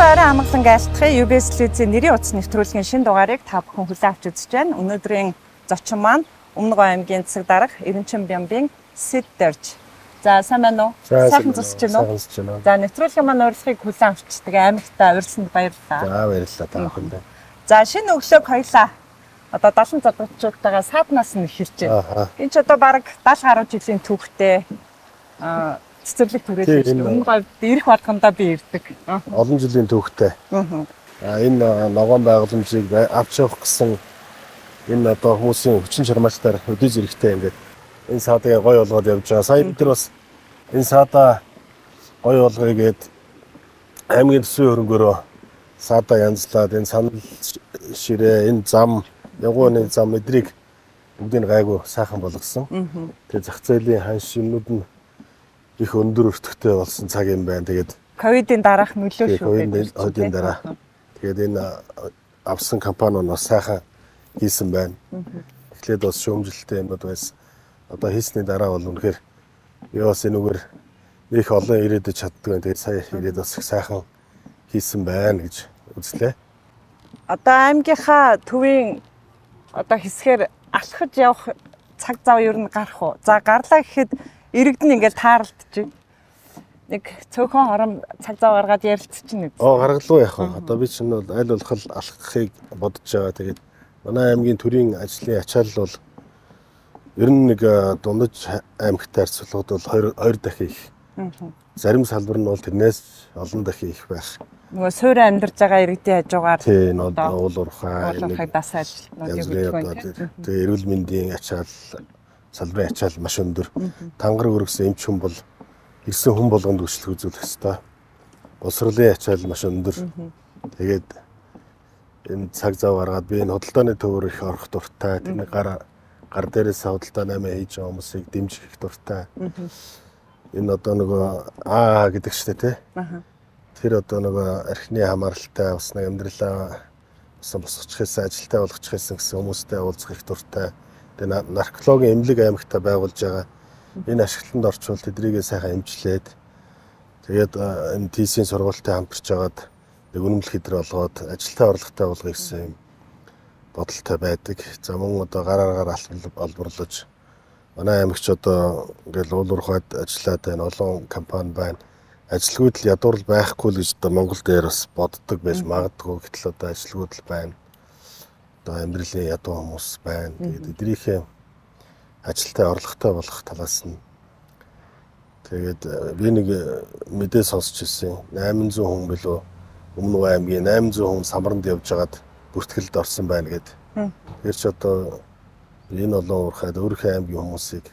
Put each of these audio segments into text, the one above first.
Монголын орон амгалан айлтгахын UBS телевизийн нэрийн утас нэвтрүүлгийн шин дугаарыг та бүхэн хүлээн авч үзэж байна. Өнөөдрийн зочин маань Өмнөгов аймгийн засаг дарга Эренчин Бямбын Сэд Дэрж. За сайн байна уу? Сайхан зусч байна уу? За нэвтрүүлгийн маань урилгыг хүлээн авчдаг аймагтаа урилсанд баярлалаа. За баярлалаа та бүхэндээ. За шинэ өглөөг хоёлаа одоо 70 залуучуудтайгаа сааднаас нь байна. Энд ч одоо баг 70 гаруй жилийн түүхтэй аа цэцэрлэг түрээд байна. Өмнө говьд ирэх болгондоо би ирдэг. Олон жилийн түүхтэй. Аа энэ ногоон байгууламжийг авч явах гэсэн энэ одоо хүмүүсийн хүчин чармайлтаар өдөө зэрэгтэй ингээд энэ саадыг гой болгоод явж байгаа. Сая бид нар бас энэ саадаа гой болгоё гээд аймгийн төсвийн хөрөнгөөрөө саадаа янзлаад энэ санал ширээ энэ зам явгооны зам эдрийг бүгдийг гайгүй сайхан болгосон. Тэгээ зах зээлийн ханш юмнууд нь их өндөр өртөгтэй болсон цаг юм байна. Тэгээд ковидын дараах нөлөө шүү. Ковидын дараа. Тэгээд энэ авсан компаниуд бас сайхан хийсэн байна. Эхлээд бас шүүмжлэлтэй юмуд байсан. Одоо хийсний дараа бол үнэхээр яос энэгээр их олон ирээдэж чаддаг. Тэгээд сая ирээд бас их сайхан хийсэн байна гэж үзлээ. Одоо аймгийнхаа төвийн одоо хэсгээр алхаж явах цаг зав ер нь гарах уу? За гарлаа гэхэд иргэдэн ингээд тааралдчих. Нэг цөөхөн хором цаг зав гаргаад ярилцчихна үү? Оо гаргалгүй яах вэ? Одоо би чинь бол аль болох алхахыг бодож байгаа. Тэгээд манай аймгийн төрийн ажлын ачаал бол ер нь нэг дундаж аймагтай харьцуулахад бол 2 2 дахин их. Зарим салбар нь бол тэрнээс олон дахин их байх. Нөгөө суурь амьдарч байгаа иргэдийн хажуугаар тийм уул уурхай уул уурхайг дас ажлуудыг өгдөг байна. Тэгээ эрүүл мэндийн ачаал салбарын ачаал маш өндөр. Тангар өргөсөн эмч хүн бол ирсэн хүн болгонд өчлөг үзүүлэх ёстой. Босрлын ачаал маш өндөр. Тэгээд энэ цаг зав гаргаад би энэ хөдөлтооны төвөр их орох дуртай. Тэр гар гар дээрээс хөдөлтоо 8 хийж байгаа хүмүүсийг дэмжих их дуртай. Энэ одоо нөгөө аа гэдэг чтэй тий. Тэр одоо нөгөө архины хамааралтай бас нэг амьдралаа бас босгочих гэсэн ажилтаа болгочих гэсэн гэсэн хүмүүстэй уулзах их дуртай Тэгээ наркологийн эмнэлэг аймагтаа байгуулж байгаа энэ ашиглалтанд орчвол тэдрийгээ сайхан эмчлээд тэгээд энэ ТС-ийн сургуультай хамтарч агаад үнэмлэх хэдэр болгоод ажилтаа орлоготой болгоё гэсэн юм бодолтой байдаг. За мөн одоо гар аргаар олборлож манай аймагч одоо ингээл уулуурхайд ажиллаад байна. Олон компани байна. Ажилгүйд л ядуурл байхгүй л гэж одоо Монгол дээр бас боддог байж магадгүй. Гэтэл одоо ажилгүйд л байна одоо амьдралын ядуу хүмүүс байна. Тэгээд эдрийнхээ ажилтай орлоготой болох талаас нь тэгээд э, би нэг э, мэдээ сонсч ирсэн. 800 хүн билүү Өмнөг аймгийн 800 хүн самранд явж хагаад бүртгэлд орсон байна гэд. Тэр ч одоо энэ олон уурхайд өөрийнхөө аймгийн хүмүүсийг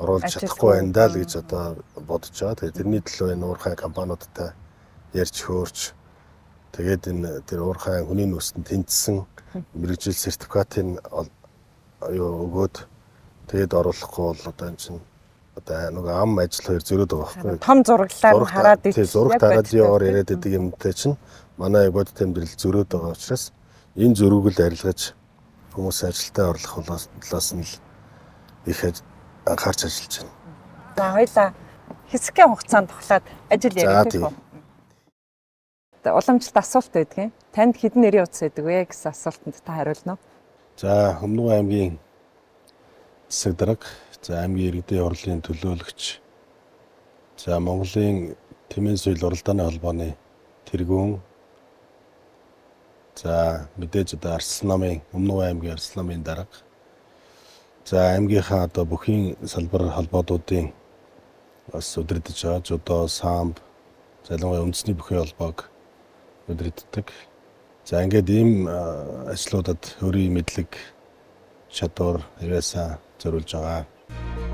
оруулж чадахгүй байна даа л гэж одоо бодож байгаа. Тэгээд тэрний төлөө энэ уурхай компаниудтай ярьж хөөрч тэгээд энэ тэр уурхай хүний нөөцөнд тэнцсэн мэрэгжил сертификатыг юу өгөөд тэгээд оруулахгүй бол одоо энэ чинь одоо нэг ам ажил хоёр зөрөөд байгаа байхгүй. Том зураглаар хараад ий. Тэгээд зураг дараад яваар яриад байдаг юмтай чинь манай бодит тэмдэглэл зөрөөд байгаа учраас энэ зөрүүг л арилгаж хүмүүс ажилдаа орлох талаас нь л их анхаарч ажиллаж байна. За хоёлаа хэсгийн хугацаанд тухлаад ажил яриад байна уламжлалт асуулт байдаг юм. Танд хэдэн нэрийн утас байдаг вэ гэсэн асуултанд та хариулна уу? За, Өмнөг аймгийн засаг дарга, за аймгийн иргэдийн хурлын төлөөлөгч, за Монголын Тэмээ соёл уралдааны холбооны тэргүүн, за мэдээж одоо Арслан намын Өмнөг аймгийн Арслан намын дарга, за аймгийнхаа одоо бүхийн салбар холбоодуудын бас өдөрдөж байгаа жудоо, самб, залангуяа үндэсний бүхий холбоог өдрөддөг. За ингээд ийм ажлуудад өөрийн мэдлэг чадвар хэрэгсаа зориулж байгаа.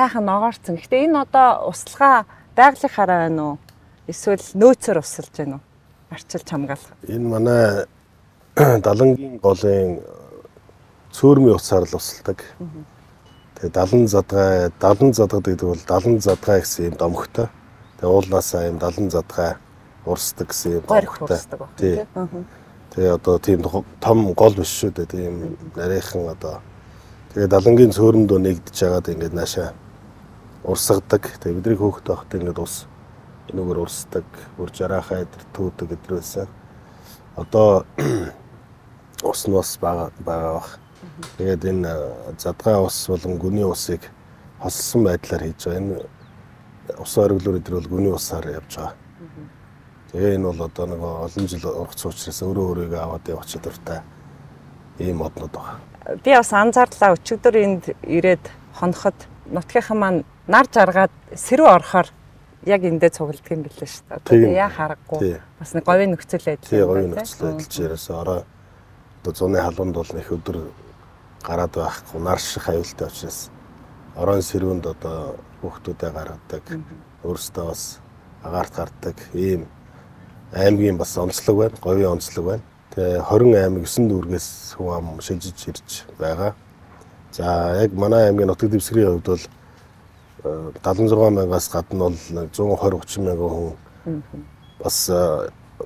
Сайхан ногоорцсон. Гэхдээ энэ одоо услага байгалийнхаараа байна уу? Эсвэл нөөцөөр усалж байна уу? арчилж хамгаалах. Энэ манай далангийн голын цөөрмийн утсаар л усалдаг. Тэгээ далан задгай, далан задгад гэдэг бол далан задгай гэсэн юм домогтой. Тэгээ уулнаасаа юм далан задгай урсдаг гэсэн юм баг. Тий. Тэгээ одоо тийм том гол биш шүү дээ. Тийм нарийнхан одоо тэгээ далангийн цөөрөмдөө нэгдэж байгаад ингээд наашаа урсгадаг. Тэгээ бидний хөөхд байхдаа ингээд ус энүүгээр урсдаг, бүр жарахаа идэр төөдөг гэдэр байсан. Одоо ус нь бас байгаа бах. Тэгээд энэ задгай ус болон гүний усыг хослсон байдлаар хийж байгаа. Энэ ус ориглоор идэр бол гүний усаар явж байгаа. Тэгээ энэ бол одоо нэг олон жил ургац учраас өөрөө өөрийгөө аваад явах чадвартай ийм моднод байгаа. Би бас анзаарлаа өчигдөр энд ирээд хоноход нутгийнхан маань нар жаргаад сэрүү орохоор яг эндээ цугладаг юм билээ шүү дээ. Одоо Тийм. яа харахгүй. Бас нэг говийн нөхцөл байдал. Юм говийн нөхцөл байдал чирээс ороо одоо зуны халуунд бол их өдөр гараад байхгүй нар шиг аюултай учраас орон сэрүүнд одоо хүүхдүүдээ гаргадаг өөрөөсөө бас агаарт гарддаг ийм аймгийн бас онцлог байна говийн онцлог байна тэгээ 20 аймаг 9 дүүргээс хүн ам шилжиж ирж байгаа за яг манай аймгийн нутаг дэвсгэрийн хувьд бол 76 мянгаас гадна бол нэг 120 30 мянган хүн. Бас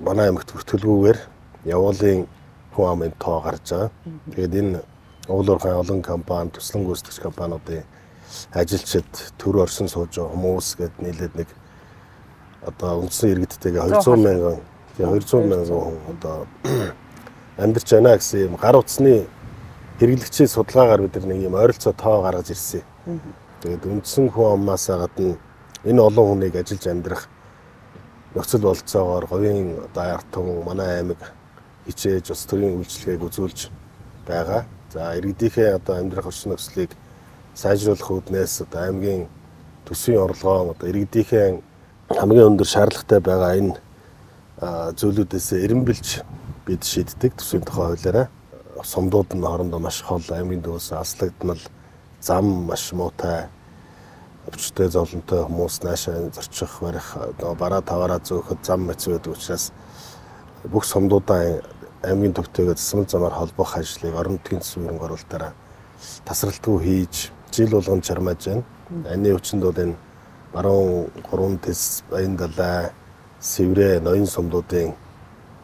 манай аймагт бүртгэлгүйгээр явуулын хүн амын тоо гарч байгаа. Тэгээд энэ уулуурхайн олон компани, туслан гүйцэтгэгч компаниудын ажилчид төр орсон сууж байгаа хүмүүс гээд нийлээд нэг одоо үндсэн иргэдтэйгээ 200 мянган тэгээ 200 мянган хүн одоо амьдарч байна гэсэн юм. Гар утасны хэрэглэгчийн судалгаагаар бид нэг юм ойролцоо тоо гаргаж ирсэн. Тэгээд үндсэн хүн амнасаа гадна энэ олон хүнийг ажиллаж амьдрах нөхцөл болцоогоор говийн одоо ард түмэн манай аймаг хичээж ус төрийн үйлчлэгийг үзүүлж байгаа. За иргэдийнхээ одоо амьдрах орчин нөхцөлийг сайжруулах үүднээс одоо аймгийн төсвийн орлогоо одоо иргэдийнхээ хамгийн өндөр шаардлагатай байгаа энэ зүйлүүдээс эренбэлж бид шийддэг төсвийн тухай хуулиараа сумдууд нь хоорондоо маш хол аймгийн төвөөс аслагдмал зам маш муутай өвчтэй зовлонтой хүмүүс наашаа зорчих барих одоо бараа таваараа зөөхөд зам мэц байдаг учраас бүх сумдуудаа аймгийн төвтэйгээ засмал замаар холбох ажлыг орон нутгийн засварын оруулалтаараа тасралтгүй хийж жил болгон чармааж байна. Анны хүчиндүүд энэ баруун гурван тэс баян далай сэврэ ноён сумдуудын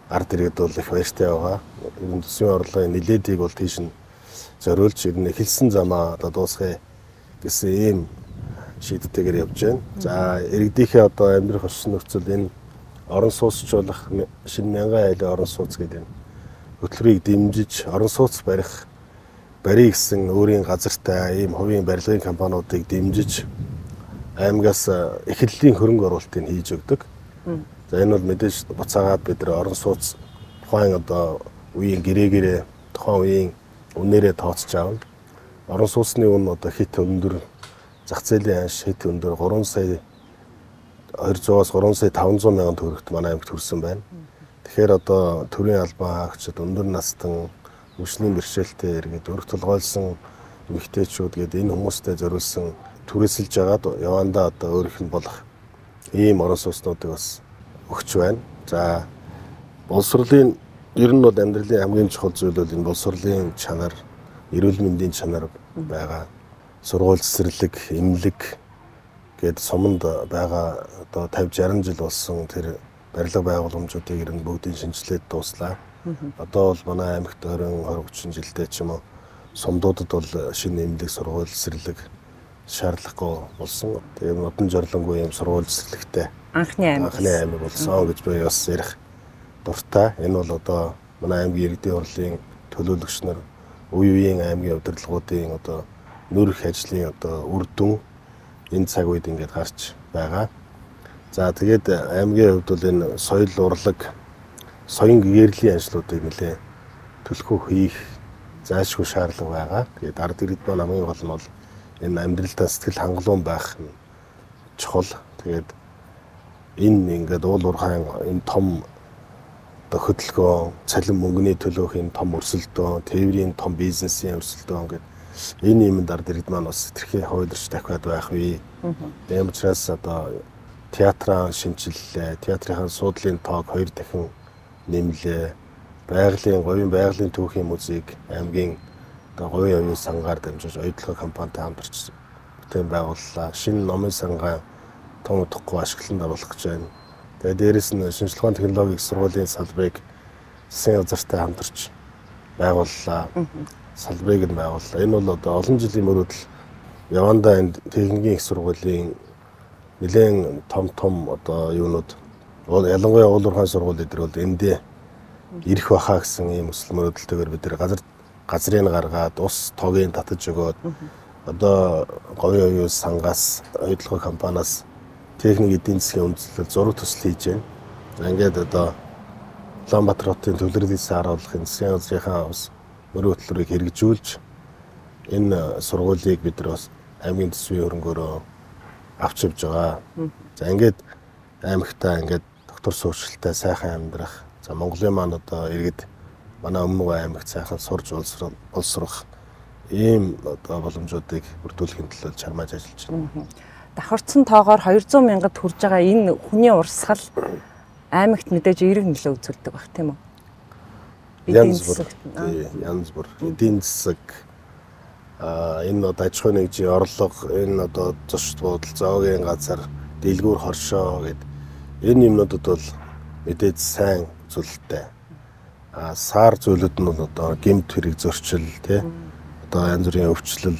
ард иргэд бол их баяртай байгаа. Ер төсвийн орлогын нилээдийг бол тийш нь зориулж ер нь эхэлсэн замаа одоо дуусгая гэсэн ийм шийдтэйгээр явж байна. За иргэдийнхээ одоо амьдрах орчин нөхцөл энэ орон сууцчлах шинэ мянган айлын орон сууц гэдэг энэ хөтөлбөрийг дэмжиж орон сууц барих барий гэсэн өөрийн газартай ийм хувийн барилгын компаниудыг дэмжиж аймагаас эхлэлийн хөрөнгө оруулалтыг хийж өгдөг. За энэ бол мэдээж буцаагаад бид нар орон сууц тухайн одоо үеийн гэрээгээрээ тухайн үеийн үнээрээ тооцож аавна. Орон сууцны үн одоо хит өндөр зах зээлийн анш хит өндөр 3 сая 200-аас 3 сая 500 мянган төгрөгт манай аймагт хүрсэн байна. Тэгэхээр одоо төрийн албан хаагчид өндөр настан өвчнөний бэрхшээлтэй иргэд өрх толгойлсон эмэгтэйчүүд гээд энэ хүмүүстэй зориулсан түрээсэлж байгаад явандаа одоо өөрийнх нь болох ийм орон сууцнуудыг бас өгч байна. За боловсролын ер нь бол амьдралын хамгийн чухал зүйл бол энэ боловсролын чанар, эрүүл мэндийн чанар байгаа. Сургууль цэцэрлэг, эмнэлэг гээд суманд байгаа одоо 50 60 жил болсон тэр барилга байгууламжуудыг ер нь бүгдийг шинжилээд дууслаа. Одоо бол манай аймагт 20 20 30 жилдээ ч юм уу сумдуудад бол шинэ эмнэлэг сургууль цэцэрлэг шаардлагагүй болсон. Тэгээ нодон жорлонгүй юм сургууль цэцэрлэгтэй Анхны аймаг. анхны аймаг болсон гэж би бас ярих дуртай. Энэ бол одоо манай аймгийн иргэдийн хурлын төлөөлөгч нар үе үеийн аймгийн удирдлагуудын одоо нөр их ажлын одоо үр дүн энэ цаг үед ингээд гарч байгаа. За тэгээд аймгийн хувьд бол энэ соёл урлаг, соён гээрлийн ажлуудыг нэлээ төлхөө хийх зайлшгүй шаардлага байгаа. Тэгээд ард иргэд маань хамгийн гол нь бол энэ амьдралдаа сэтгэл хангалуун байх нь чухал. Тэгээд энэ ингээд уул уурхайн энэ том одоо хөдөлгөөн, цалин мөнгөний төлөөх энэ том өрсөлдөөн, тээврийн том бизнесийн өрсөлдөөн гэдэг энэ юмд ард иргэд маань бас тэрхээ хойдорч дахиад байх вэ. Тийм учраас одоо театраа шинжиллээ, театрын суудлын тоог хоёр дахин нэмлээ. Байгалийн говийн байгалийн түүхийн музейг аймгийн одоо говийн оюун сангаар дамжуулж оюутлогын компанитай хамтарч бүтээн байгууллаа. Шинэ номын сангаа том утгагүй ашиглан оруулах гэж байна. Тэгээ дээрэс нь шинжилгээ технологийн сургуулийн салбарыг засгийн газартай хамтарч байгууллаа. Салбарыг нь байгууллаа. Энэ бол одоо олон жилийн мөрөөдөл Яванда энэ техникийн их сургуулийн нэлээд том том одоо юунууд ялангуяа уул уурхай сургууль эдэр бол эндээ ирэх баха гэсэн ийм өсөл мөрөөдөлтөөр бид нэр газар газрыг гаргаад ус тогийн татаж өгөөд одоо говийн оюун сангаас оюутлогын компаниас техник эдийн засгийн үндэслэл зураг төсөл хийж байна. Ингээд одоо Улаанбаатар хотын төвлөрлийн харуулахын засгийн газрынхаа бас мөрөө хөтөлбөрийг хэрэгжүүлж энэ сургуулийг бид нар бас аймгийн төсвийн хөрөнгөөрөө авч явж байгаа. За ингээд аймагтаа ингээд доктор сууршилтай сайхан амьдрах. За Монголын маань одоо иргэд манай өмнөг аймагт сайхан сурж боловсрох ийм одоо боломжуудыг бүрдүүлэхин төлөө чармааж ажиллаж байна давхарцсан тоогоор 200 мянгад хүрж байгаа энэ хүний урсгал аймагт мэдээж эерэг нөлөө үзүүлдэг баг тийм үү? Янз бүр. Янз бүр. Эдийн засаг а энэ одоо аж ахуйн нэгжийн орлого, энэ одоо зочд буудал, зоогийн газар, дэлгүүр хоршоо гэд энэ юмнуудад бол мэдээж сайн зүйлтэй. А сар зүйлүүд нь бол одоо гемт хэрэг зөрчил тий одоо янз бүрийн өвчлөл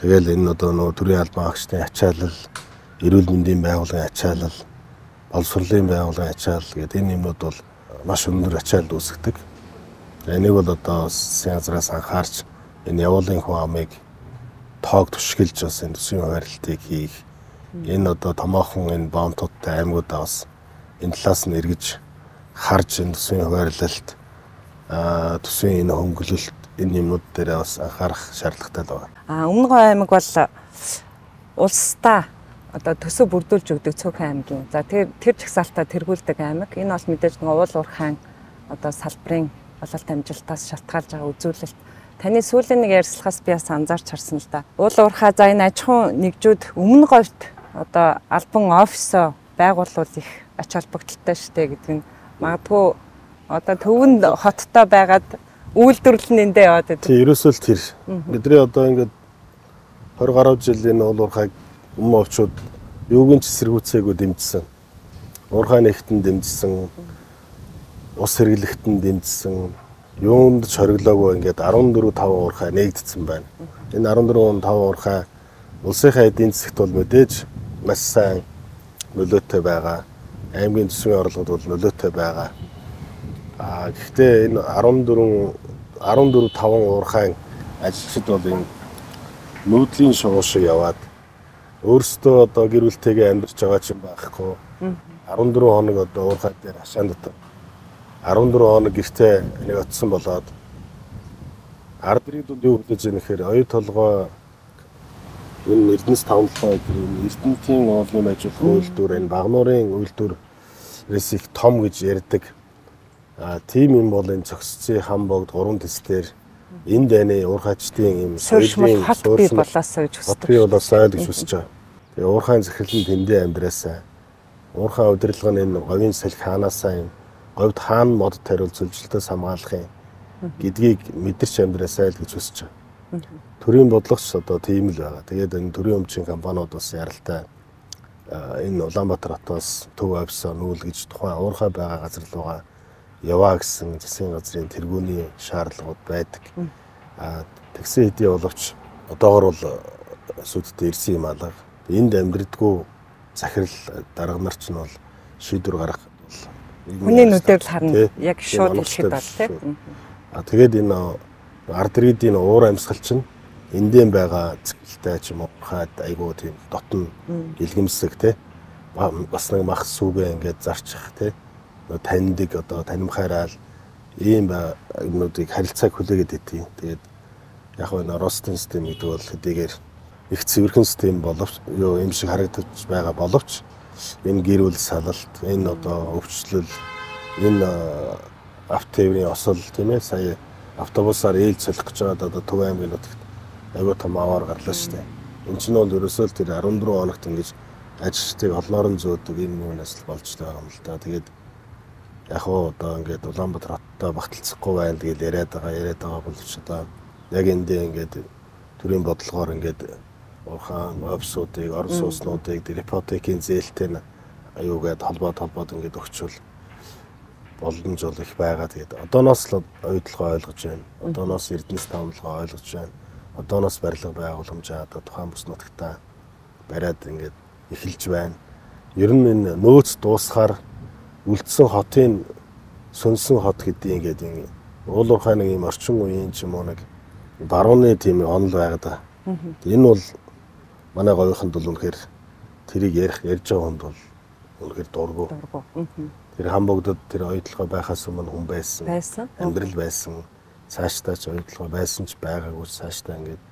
Тэгэл энэ одоо нөгөө төрийн албан агчдын ачаалал, эрүүл мэндийн байгууллагын ачаалал, боловсролын байгууллагын ачаалал гэдэг энэ юмнууд бол маш өндөр ачаалал үүсгдэг. Энийг бол одоо сянзраас анхаарч энэ явуулын хүн амыг тоог түшгэлж бас энэ төсвийн хуваарлтыг хийх. Энэ одоо томоохон энэ бомтуудтай аймагуудаа бас энэ талаас нь эргэж харж энэ төсвийн хуваарлалт аа төсвийн энэ хөнгөлөлт энэ юмнууд дээр бас анхаарах шаардлагатай л байна. А Өмнөгов аймаг бол улсдаа одоо төсөв бүрдүүлж өгдөг цөөхөн аймгийн. За тэр тэр жагсаалтаа тэргүүлдэг аймаг. Энэ бол мэдээж нэг уул уурхайн одоо салбарын бололт амжилтаас шалтгаалж байгаа үзүүлэлт. Таны сүүлийн нэг ярьслахаас би бас анзаарч харсан л да. Уул уурхай за энэ аж ахуйн нэгжүүд өмнө говьт одоо албан офисоо байгуулвал их ач холбогдолтой штэ гэдэг нь магадгүй одоо төвөнд хоттой байгаад үйлдвэрлэл нь эндээ яваад байдаг. Тийм, ерөөсөө л тэр. Бидний одоо ингээд 20 гаруй жилийн уул уурхайг өмнө овчууд юугийн ч эсэргүүцээгүй дэмжсэн. Уурхай нэгтэн дэмжсэн. Ус хэрэглэхтэн дэмжсэн. Юунд ч хориглоогүй ингээд 14 5 уурхай нэгдсэн байна. Энэ 14 5 уурхай улсынхаа эдийн засагт бол мэдээж маш сайн нөлөөтэй байгаа. Аймгийн төсвийн орлогод бол нөлөөтэй байгаа. А гэхдээ энэ 14 14 5 уурхайн ажилчид бол энэ нүүдлийн шугуул шиг яваад өөрсдөө одоо гэр бүлтэйгээ амьдарч байгаа ч юм байхгүй. 14 хоног одоо уурхай дээр хашаан дотор 14 хоног гэртээ нэг оцсон болоод ард иргэдүүд юу хэлж байгаа нэхэр оюу толгой энэ Эрдэнэс тавлаа гэх юм Эрдэнэтийн уулын ажил үйлдвэр энэ Багнуурын үйлдвэрээс их том гэж ярьдаг. А тийм юм бол энэ цогццын хам богд гурван тэс дээр энэ дайны уурхайчдын юм соёлын хат бий болоосоо гэж хүсдэг. Би болоосоо гэж хүсэж байгаа. Тэгээ уурхайн захирал нь тэндээ амьдраасаа. Уурхайн удирдлага нь энэ говийн салхи хаанаасаа юм говьд хаана мод тариул зөвлөлтөөс хамгаалахын гэдгийг мэдэрч амьдраасаа л гэж хүсэж байгаа. Төрийн бодлогоч одоо тийм л байгаа. Тэгээд энэ төрийн өмчийн компаниуд бас яралтай энэ Улаанбаатар хотоос төв авьсаа нүүл гэж тухайн уурхай байгаа газар руугаа яваа гэсэн засгийн газрын тэргүүний шаардлагууд байдаг. А тэгсэн хэдий боловч одоогор бол сүдтэй ирсэн юм алга. Энд амьдрдгүү захирал дарга нар ч нь бол шийдвэр гаргах Хүний нүдээр л харна. Яг шууд хэлэхэд бол тийм. А тэгээд энэ ард иргэдийн уур амьсгал чинь эндэн байгаа цэглэлтэй ч юм уу хаад айгуу тийм дотн илгэмсэг тий бас нэг мах сүгэ ингээд зарчих тий таньдаг одоо танимхайраал ийм юмнуудыг харилцааг хүлээгээд өгдгийг. Тэгээд яг энэ ростын систем гэдэг бол хэдийгээр их цэвэрхэн систем боловч юу юм шиг харагдаж байгаа боловч энэ гэрүүл салалт, энэ одоо өвчлөл, энэ автоэврийн осол тийм ээ сая автобусаар ээлж солих гэж байгаад одоо Төв аймгийн нутагт аюу тум аваар гарлаа шүү дээ. Энд чинь бол ерөөсөө л тэр 14 хоногт ингэж ажилчдыг холноор нь зөөдөг юм юунаас л болж байгаа юм л да. Тэгээд яг уу одоо ингээд Улаанбаатар хоттой багталцахгүй байна гэж яриад байгаа яриад байгаа боловч одоо яг эндээ ингээд төрийн бодлогоор ингээд урхан офсуудыг орон сууцнуудыг ипотекийн зээлтэй аюугээд холбоод холбоод ингээд өгчвөл боломж бол их байгаа. Тэгээд одооноос л ойдлогоо ойлгож байна. Одооноос эрдэнэс таамаглага ойлгож байна. Одооноос барилга байгууламжаа одоо тухайн бүс нутагтаа бариад ингээд эхэлж байна. Ер нь энэ нөөц дуусахаар үлдсэн хотын сүнсэн хот гэдэг ингээд юм уул уурхай нэг юм орчин үеийн ч юм уу нэг барууны тийм онол байгаад байгаа. Энэ бол манай говийнханд бол үнэхээр тэрийг ярих ярьж байгаа хүнд бол үнэхээр дургу. Тэр хамбогдод тэр ойдлогоо байхаас өмнө хүн байсан. Байсан. Амьдрал байсан. Цаашдаа ч ойдлогоо байсан ч байгаагүй цаашдаа ингээд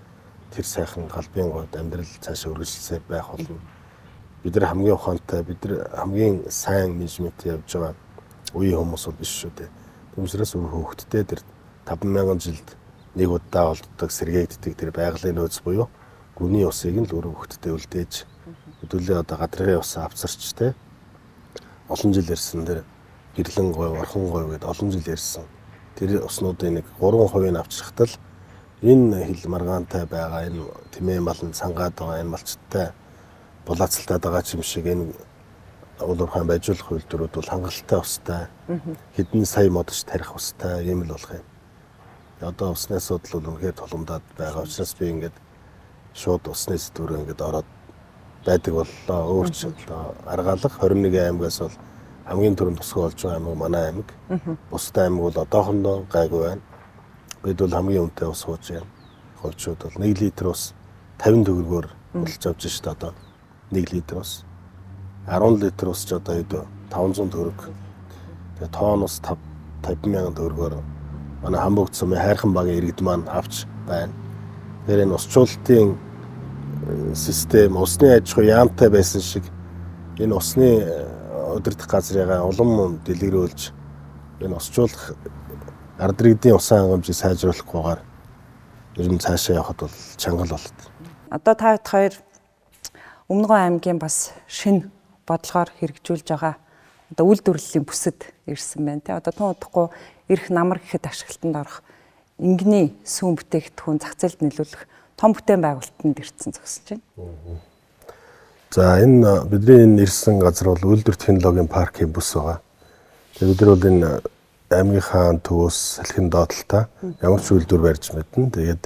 тэр сайхан галбын гойд амьдрал цаашаа үргэлжлүүлсээр байх болно. Бид нар хамгийн ухаантай, бид нар хамгийн сайн менежмент явж байгаа үеийн хүмүүс бол биш шүү дээ. Түмсрээс өөр хөөхтдээ тэр 5000 жилд нэг удаа олддог сэргээгддэг тэр байгалийн нөөц буюу гүний усыг нь л өөр хөөхтдээ үлдээж хөдөлөө одоо гадрын ус авцарч те олон жил ярьсан тэр гэрлэн гой, орхон гой гэдээ олон жил ярьсан. Тэр уснуудын нэг 3% нь авчрахтал энэ хил маргаантай байгаа энэ тэмээ малын цангаад байгаа энэ малчтай булаацалтаад байгаа ч юм шиг энэ уулуурхайн байжуулах үйлдвэрүүд бол хангалттай устай хэдэн сая модч тарих устай юм л болох юм. Одоо усны асуудал бол үнэхээр тулгамдаад байгаа учраас би ингээд шууд усны сэдвэр ингээд ороод байдаг боллоо. Өөрч одоо аргаалга 21 аймгаас бол хамгийн түрүүнд тусгай болж байгаа аймаг манай аймаг. Бусдын аймаг бол одоохондоо гайгүй байна. Бид бол хамгийн үнэтэй ус сууж байна. Хөлчүүд бол 1 литр ус 50 төгрөгөөр болж авч шүү дээ одоо. 1 литр ус. 10 литр ус ч одоо хэд 500 төгрөг. Тэгээ тоон ус 5 50 мянган төгрөгөөр манай хамбогд сумын хайрхан багийн иргэд маань авч байна. Тэгэхээр энэ усчуулалтын систем усны аж ахуй яамтай байсан шиг энэ усны удирдах газрыгаа улам дэлгэрүүлж энэ усчуулах ард иргэдийн усан хангамжийг сайжруулахгүйгээр ер нь цаашаа явахд бол чангал болот. Одоо та хэд хоёр Өмнөгөө аймгийн бас шин бодлогоор хэрэгжүүлж байгаа одоо үйлдвэрлэлийн бүсэд ирсэн байна тий. Одоо тун удахгүй эрх намар гэхэд ашиглалтанд орох ингэний сүүн бүтээгдэхүүн зах зээлд нөлөөлөх том бүтээн байгуулалтанд ирсэн зогсож байна. За энэ бидний энэ ирсэн газар бол үйлдвэр технологийн паркийн бүс байгаа. Тэгээд бид нар бол энэ аймгийнхаа төвөөс салхин доотлолтой ямар ч үйлдвэр барьж мэднэ. Тэгээд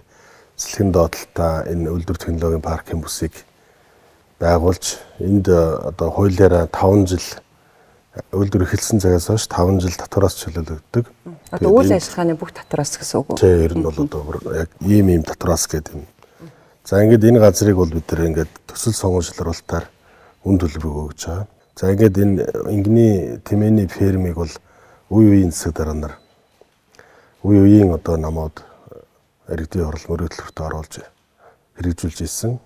салхин доотлолтой энэ үйлдвэр технологийн паркийн бүсийг байгуулж энд одоо хуулиараа 5 жил үйлдвэр эхэлсэн цагаас хойш 5 жил татвараас чөлөөлөгддөг. Одоо үйл ажиллагааны бүх татвараас гэсэн үг үү? Тийм, ер нь бол одоо яг ийм ийм татвараас гэдэг юм За ингээд энэ газрыг бол бид нэр ингээд төсөл сонгуульчлуулалтаар үн төлбөр өгж байгаа. За ингээд энэ ингэний тэмээний фермийг бол үе үеийн засаг дараанаар үе үеийн одоо намууд иргэдийн хурал мөрөөдлөлтөд оруулж хэрэгжүүлж ирсэн.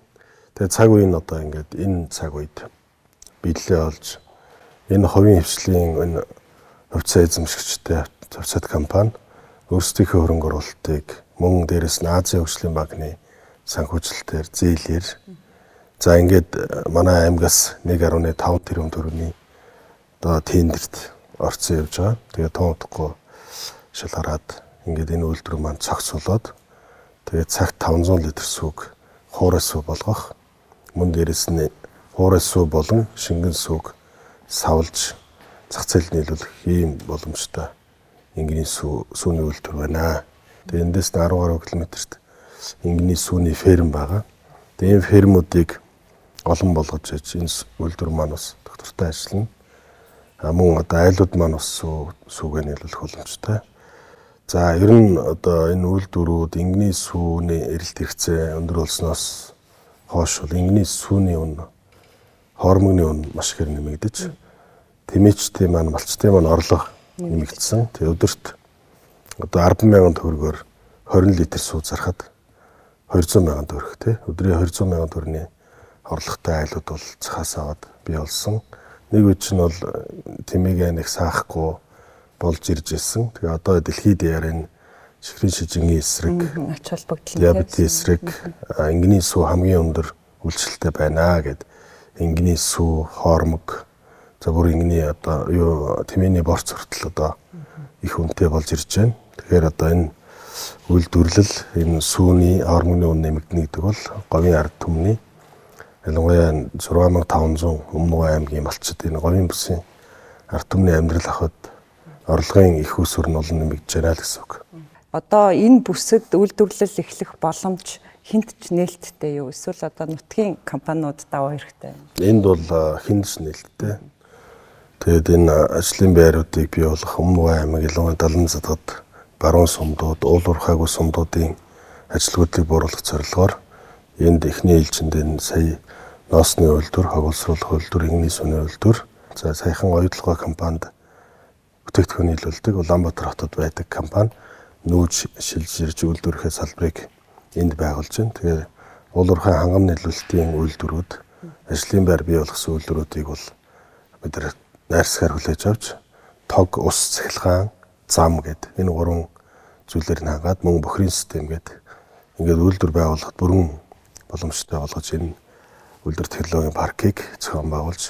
Тэгээ цаг үеийн одоо ингээд энэ цаг үед биелэлээ олж энэ хувийн хвшлийн энэ хувьцаа эзэмшигчтэй хувьцаат компани өөрсдийнхөө хөрөнгө оруулалтыг мөн дээрэс нь Азийн хөгжлийн банкны санхүүжилтээр зээлээр за ингээд э, манай аймгаас 1.5 тэрбум төгрөгийн одоо тендерт орцсон явж байгаа. Тэгээ тун утгагүй шил хараад ингээд энэ үйлдвэр маань цогцолоод тэгээ цагт 500 литр сүг хуурай сүг болгох мөн дээрэс нь хуурай сүг болон шингэн сүг савлж зах зээлд нийлүүлэх ийм боломжтой ингийн сүү сүүний үйлдвэр байна. Тэгээ эндээс 10 гаруй километрт ингэний сүүний ферм байгаа. Тэгээ энэ фермүүдийг олон болгож иж энэ үйлдвэр маань бас доктортой ажиллана. А мөн одоо айлууд маань бас сүүгээ нийлүүлэх боломжтой. За ер нь одоо энэ үйлдвэрүүд ингэний сүүний эрэлт хэрэгцээ өндөр болсноос хойш бол ингэний сүүний үн хормогны үн маш их нэмэгдэж тэмээчтэй маань малчтай маань орлого нэмэгдсэн. Тэгээ өдөрт одоо 100000 төгрөгөөр 20 литр сүү зархад 200 мянган төгрөг тий. Өдрийн 200 мянган төгрөгийн орлоготой айлууд бол цахаас аваад бий болсон. Нэг үеч нь бол тэмээгээ нэг саахгүй болж ирж ирсэн. Тэгээ одоо дэлхийд ярин чихрийн шижингийн эсрэг, ач холбогдол, диабетийн эсрэг, ингэний сүү хамгийн өндөр үйлчлэлтэй байна гэд. Ингэний сүү, хормог, За бүр ингэний одоо юу тэмээний борц хүртэл одоо их үнэтэй болж ирж байна. Тэгэхээр одоо энэ үйлдвэрлэл энэ сүүний ормогны үн нэмэгдэнэ гэдэг бол говийн ард түмний ялангуяа 6500 өмнө аймгийн малчид энэ говийн бүсийн ард түмний амьдрал ахад орлогын их усүр нь олон нэмэгдэж байна л гэсэн үг. Одоо энэ бүсэд үйлдвэрлэл эхлэх боломж хинт ч нээлттэй юу? Эсвэл одоо нутгийн компаниуд даваа хэрэгтэй? Энд бол хинт ч нээлттэй. Тэгээд энэ ажлын байруудыг бий болгох өмнө аймаг ялангуяа далан задгад баруун сумдууд, уул уурхайгүй сумдуудын ажилгүйдлийг бууруулах зорилгоор энд эхний ээлжинд энэ сая ноосны үйлдвэр, хогулсруулах үйлдвэр, игний сүний үйлдвэр, за саяхан оюутлогоо компанид бүтээгдэхүүн нийлүүлдэг Улаанбаатар хотод байдаг компани нүүж шилжирж үйлдвэрлэхээ салбарыг энд байгуулж байна. Тэгээ уулуурхай хангам нийлүүлэлтийн үйлдвэрүүд ажлын байр бий болгосон үйлдвэрүүдийг бол бид нар найрсгаар хүлээж авч тог ус цахилгаан зам гэд энэ гурван зүйлээр нь хангаад мөн бохирын систем гэд ингээд үйлдвэр байгуулахад бүрэн боломжтой болгож энэ үйлдвэр технологийн паркийг зохион байгуулж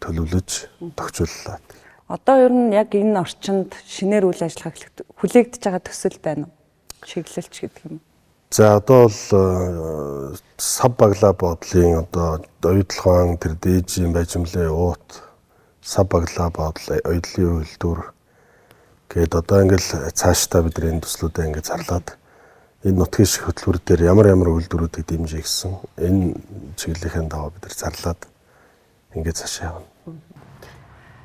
төлөвлөж тохижууллаа. Одоо ер нь яг энэ орчинд шинээр үйл ажиллагаа хүлээгдэж байгаа төсөл байна уу? Чиглэлч гэдэг юм. За одоо бол э, сав баглаа бодлын одоо оюутлогоон тэр дээжийн байжмлын уут сав баглаа бодол оюутлын үйлдвэр гээд одоо ингээл цаашдаа бид энэ төслүүдээ ингээд зарлаад энэ нутгийн шиг хөтөлбөр дээр ямар ямар үйлдвэрүүдийг дэмжиж гисэн энэ чиглэлийн даваа бид зарлаад ингээд цаашаа явна.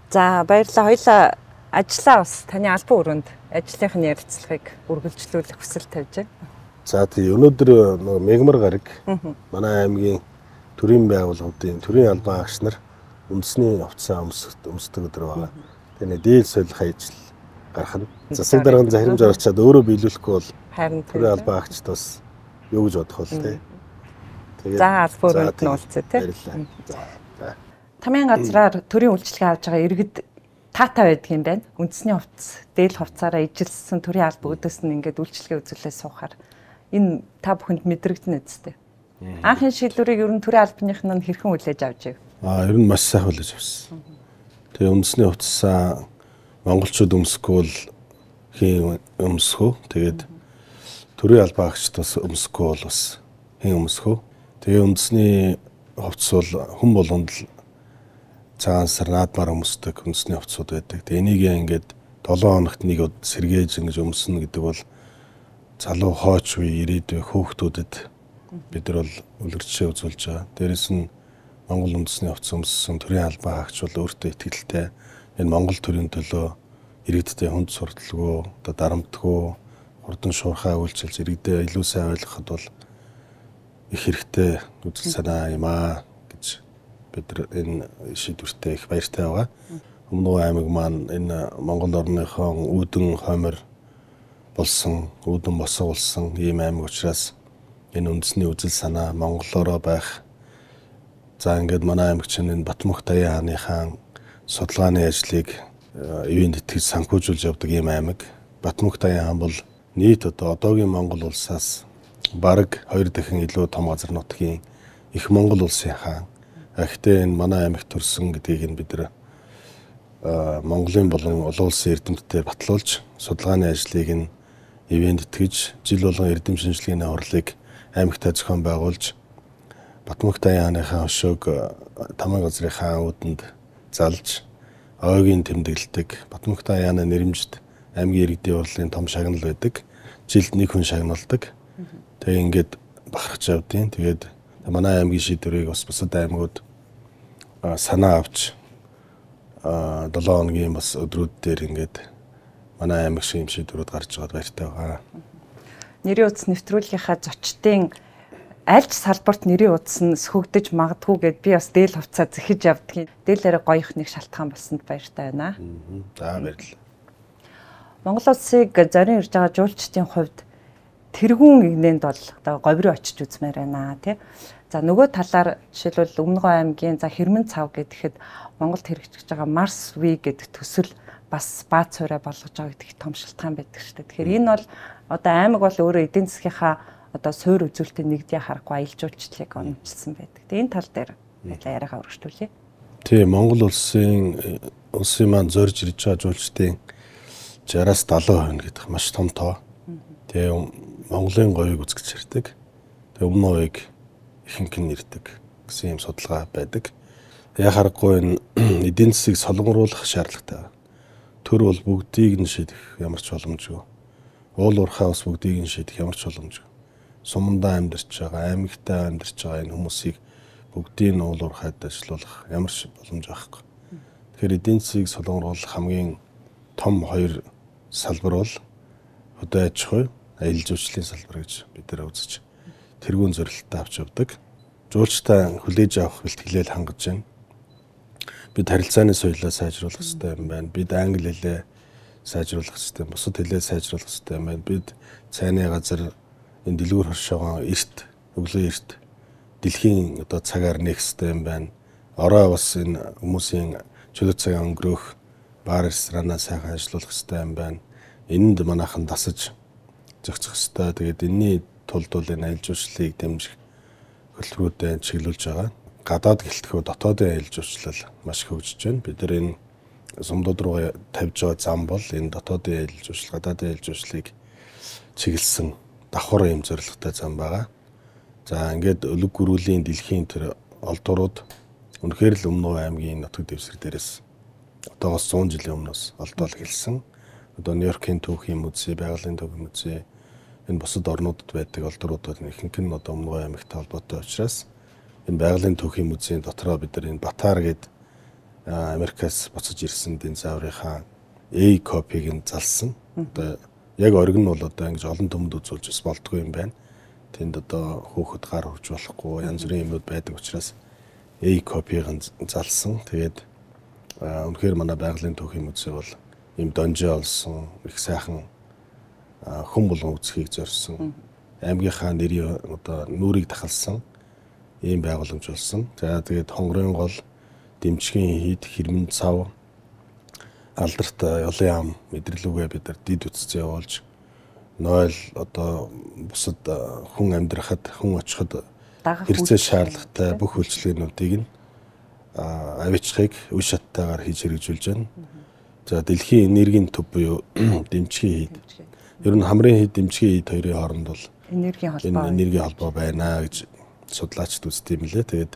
За баярлалаа. Хоёлаа ажлаа бас таны албан өрөөнд ажлынхны ярилцлагыг үргэлжлүүлэх хүсэл тавьж байна. За тий өнөөдөр нэг мегмар гараг манай аймгийн төрийн байгууллагуудын төрийн албан агч нар үндэсний хувцас өмсдөг өдөр байгаа. Тэгээ нэг дийл солих ажил гарах нь. Засаг дарганы захирамж орчаад өөрөө биелүүлэхгүй бол харин төрийн албан агчд бас юу гэж бодох вэ тий. За албан өрөөнд нь уулзъя тий. За. Тамийн газраар төрийн үйлчлэгээ авж байгаа иргэд таатай байдаг юм байна. Үндэсний хувцас, дээл хувцаараа ижилсэн төрийн алба өдөөс нь ингээд үйлчлэгээ үзүүлээ суухаар энэ та бүхэнд мэдрэгдэнэ үстэй. Анхын шийдвэрийг ер нь төрийн албаных нь хэрхэн хүлээж авч ив? Аа ер нь маш сайн хүлээж авсан. Тэгээ үндэсний хувцасаа монголчууд өмсөхгүй бол хийн өмсөхөө. Тэгээд төрийн албаа агчд бас өмсөхгүй бол бас хэн өмсөхөө. Тэгээ үндэсний хувцас бол хүн болгонд л цагаан сар наадмаар өмсдөг үндэсний хувцсууд байдаг. Тэгээ энийг ингээд 7 хоногт нэг удаа сэргээж ингэж өмснө гэдэг бол залуу хооч үе ирээдүйн хөөхтүүдэд бид нар бол үлгэрчээ үзүүлж байгаа. Дээрэс нь Монгол үндэсний хувцас өмссөн төрийн албан хаагч бол өөртөө ихтгэлтэй энэ Монгол төрийн төлөө иргэдтэй хүнд сурталгүй одоо дарамтгүй хурдан шуурхай үйлчилж иргэдээ илүү сайн ойлгоход бол их хэрэгтэй үзэл санаа юм аа бид энэ шийдвэртээ их баяртай байгаа. Өмнө аймаг маань энэ Монгол орныхон үүдэн хоймор болсон, үүдэн босоо болсон ийм аймаг учраас энэ үндэсний үзэл санаа монголоороо байх. За ингээд манай аймаг чинь энэ Батмөх Даян хааны хаан судалгааны ажлыг ивэн тэтгэж санхүүжүүлж явдаг ийм аймаг. Батмөх Даян хаан бол нийт одоо одоогийн Монгол улсаас бараг 2 дахин илүү том газар нутгийн их Монгол улсын хаан Гэхдээ энэ манай аймагт төрсөн гэдгийг нь бид нар Монголын болон олон улсын эрдэмтдээр батлуулж судалгааны ажлыг нь ивэнд итгэж жил болгон эрдэм шинжилгээний орлыг аймагтаа зохион байгуулж Батмөх Даян хааныхаа өшөөг таман газрын хаан үүдэнд залж ойгийн тэмдэглэдэг Батмөх Даяны нэрмжид аймгийн иргэдийн урлын том шагнал байдаг. Жилд нэг хүн шагналдаг. Тэгээ ингээд бахархаж явдیں۔ Тэгээд манай аймгийн шийдвэрийг бас бусад аймагуд санаа авч 7 хоногийн бас өдрүүд дээр ингээд манай аймаг шиг юм шийдвэрүүд гарч байгаад баяртай байгаа. Нэрийн утас нэвтрүүлгийнхаа зочдын аль ч салбарт нэрийн утас нь сөхөгдөж магадгүй гэд би бас дээл хувцаа зэхэж явдгийн дээлээрээ гоёх нэг шалтгаан болсонд баяртай байна. За баярлалаа. Монгол улсыг зорин ирж байгаа жуулчдын хувьд тэргүүн игнэнд бол одоо говьроо очиж үзмээр байна тий. За нөгөө талаар жишээлбэл Өмнөгөө аймгийн за Хэрмэн цав гэдэгэд Монголд хэрэгжиж байгаа Марс Ви гэдэг төсөл бас бааз цорой болгож байгаа гэдэг том шалтгаан байдаг шүү дээ. Тэгэхээр энэ бол одоо аймаг бол өөрөө эдийн засгийнхаа одоо суур үзүүлэлтийн нэгдээ харахгүй аялал жуулчлалыг онцлсан байдаг. Тэгээ энэ тал дээр яриагаа өргөжтүүлье. Тийм Монгол улсын улсын маань зорж ирж байгаа жуулчдын 60-аас 70% гэдэг маш том тоо. Тэгээ Монголын говийг үзэж ирдэг. Тэгээ өмнө говийг ихэнх нь ирдэг гэсэн юм судалгаа байдаг. Яг харахгүй энэ эдийн засгийг солонгоруулах шаардлагатай. Төр бол бүгдийг нь шийдэх ямар ч боломжгүй. Уул уурхаа бас бүгдийг нь шийдэх ямар ч боломжгүй. Сумандаа амьдарч байгаа, аймагтаа амьдарч байгаа энэ хүмүүсийг бүгдийг нь уул уурхайд ажиллуулах ямар ч боломж байхгүй. Тэгэхээр эдийн засгийг солонгоруулах хамгийн том хоёр салбар бол хөдөө аж ахуй, аялал жуулчлалын салбар гэж бид нэр үзэж тэргүүн зорилттой авч явдаг. Жуулчтай хүлээж авах бэлтгэлэл хангаж байна бид харилцааны соёлоо сайжруулах хэрэгтэй юм байна. Бид англи хэлээ сайжруулах хэрэгтэй, бусад хэлээ сайжруулах хэрэгтэй юм байна. Бид цайны газар энэ дэлгүүр хоршоогоо эрт өглөө эрт дэлхийн одоо цагаар нээх хэрэгтэй юм байна. Ороо бас энэ хүмүүсийн чөлөө цагаа өнгөрөх бар ресторанаа сайхан ажиллуулах хэрэгтэй юм байна. Энэнд манайхан дасаж зохицох хэрэгтэй. Тэгээд энэний тулд энэ аялал жуулчлалыг дэмжих хөтөлбөрүүдэд чиглүүлж байгаа гадаад гэлтгөө дотоодын аялал жуулчлал маш хөгжиж байна. Бид нар энэ сумдууд руу тавьж байгаа зам бол энэ дотоодын аялал жуулчлал, гадаадын аялал жуулчлалыг чиглэсэн давхар юм зорилготой зам байгаа. За ингээд өлөг гөрүүлийн дэлхийн тэр олдурууд үнэхээр л Өмнө аймгийн нутаг дэвсгэр дээрээс одоогоос 100 жилийн өмнөөс олдоол хэлсэн. Одоо Нью-Йоркийн түүхийн музей, байгалийн түүхийн музей энэ бусад орнуудад байдаг олдуруудад ихэнх нь одоо Өмнө аймагт холбоотой учраас энэ байгалийн түүхийн музейн дотроо бид нар энэ Батар гээд Америкаас буцаж ирсэн динозаврынхаа A копиг нь залсан. Одоо яг ориг нь бол одоо ингэж олон төмөд үзүүлж бас болдгоо юм байна. Тэнд одоо хөөхөд гар хурж болохгүй янз бүрийн юмуд байдаг учраас A копиг нь залсан. Тэгээд үнэхээр манай байгалийн түүхийн музей бол им донжоо олсон их сайхан хүн болгон үзхийг зорьсон. Аймгийнхаа нэрийн одоо нүрийг дахалсан ийм байгууламж болсон. За тэгээд хонгорын гол дэмжгийн хід хэрмэн цав алдарт ёлын ам мэдрэлүүгээ бид нар дид үтцээ явуулж 0 одоо бусад хүн амьдрахад хүн очиход хэрэгцээ шаардлагатай бүх үйлчлэгнүүдийг нь авичхыг үе шаттайгаар хийж хэрэгжүүлж байна. За дэлхийн энергийн төв буюу дэмжгийн хід. Ер нь хамрын хід дэмжгийн хід хоёрын хооронд бол энергийн холбоо энергийн холбоо байна гэж судлаачд үздэг юм лээ. Тэгээд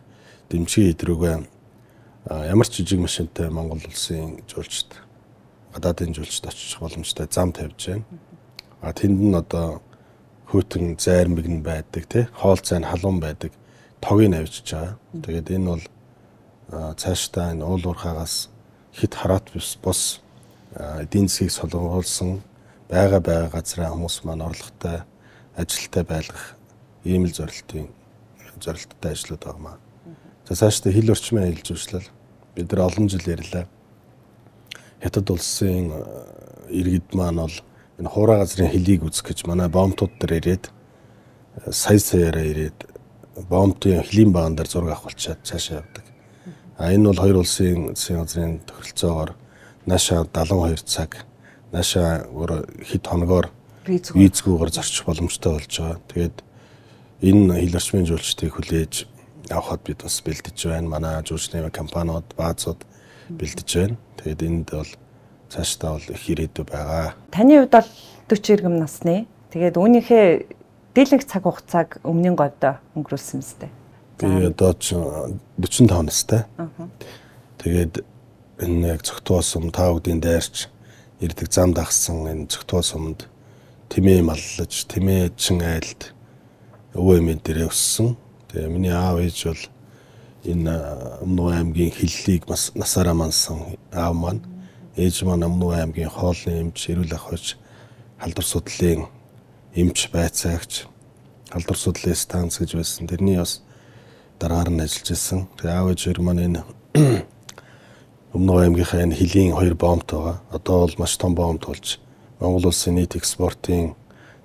дэмжгийн идрүүгээ ямар ч жижиг машинтай Монгол улсын жуулчд гадаадын жуулчд очих боломжтой зам тавьж байна. А тэнд нь одоо хөтөн зайрмаг нь байдаг тий хоол цайн халуун байдаг тогийг навьжиж байгаа. Тэгээд энэ бол цаашдаа энэ уул уурхаагаас хит хараат бус эдийн засгийг солонгоолсон байгаа байгаа газраа хүмүүс маань орлоготой ажилтай байлгах ийм л зорилтын зорилттой ажлууд байгаамаа. За цаашдаа хил орчмын аялал жуулчлал бид нар олон жил ярьлаа. Хятад улсын э, иргэд маань бол энэ хуурай газрын хөлийг үзэх гэж манай бомтууд дээр ирээд э, сая саяараа ирээд бомтын хөлийн баган дээр зураг авахулчаад цаашаа явдаг. А энэ бол хоёр улсын засгийн газрын тохиролцоогоор наашаа 72 цаг наашаа хэд хоногоор визгүйгээр зорчих боломжтой болж байгаа. Тэгээд энэ хил орчмын жуулчдыг хүлээж авахд бид бас бэлдэж байна. Манай жуулчны компаниуд, баазууд бэлдэж байна. Тэгээд энд бол цаашдаа бол их ирээдүй байгаа. Таны хувьд бол 40 иргэм насны. Тэгээд үүнийхээ дийлэнх цаг хугацааг өмнгийн говьдо өнгөрүүлсэн юм сте. Би одоо 45 настай. Тэгээд энэ яг цогтуул сум та бүдийн дайрч ирдэг зам дагсан энэ цогтуул сумд тэмээ маллаж, тэмээ чин айлд өвөө эмээ дээрээ өссөн. Тэгээ миний аав ээж бол энэ Өмнө аймгийн хиллийг бас насаараа мансан аав маань ээж маань Өмнө аймгийн хоолны эмч, эрүүл ахуйч, халдвар судлалын эмч байцаагч, халдвар судлалын станц гэж байсан. Тэрний бас дараагаар нь ажиллаж исэн. Тэгээ аав ээж хоёр маань энэ Өмнө аймгийнхаа энэ хилийн хоёр бомбт байгаа. Одоо бол маш том бомб тулж Монгол улсын нийт экспортын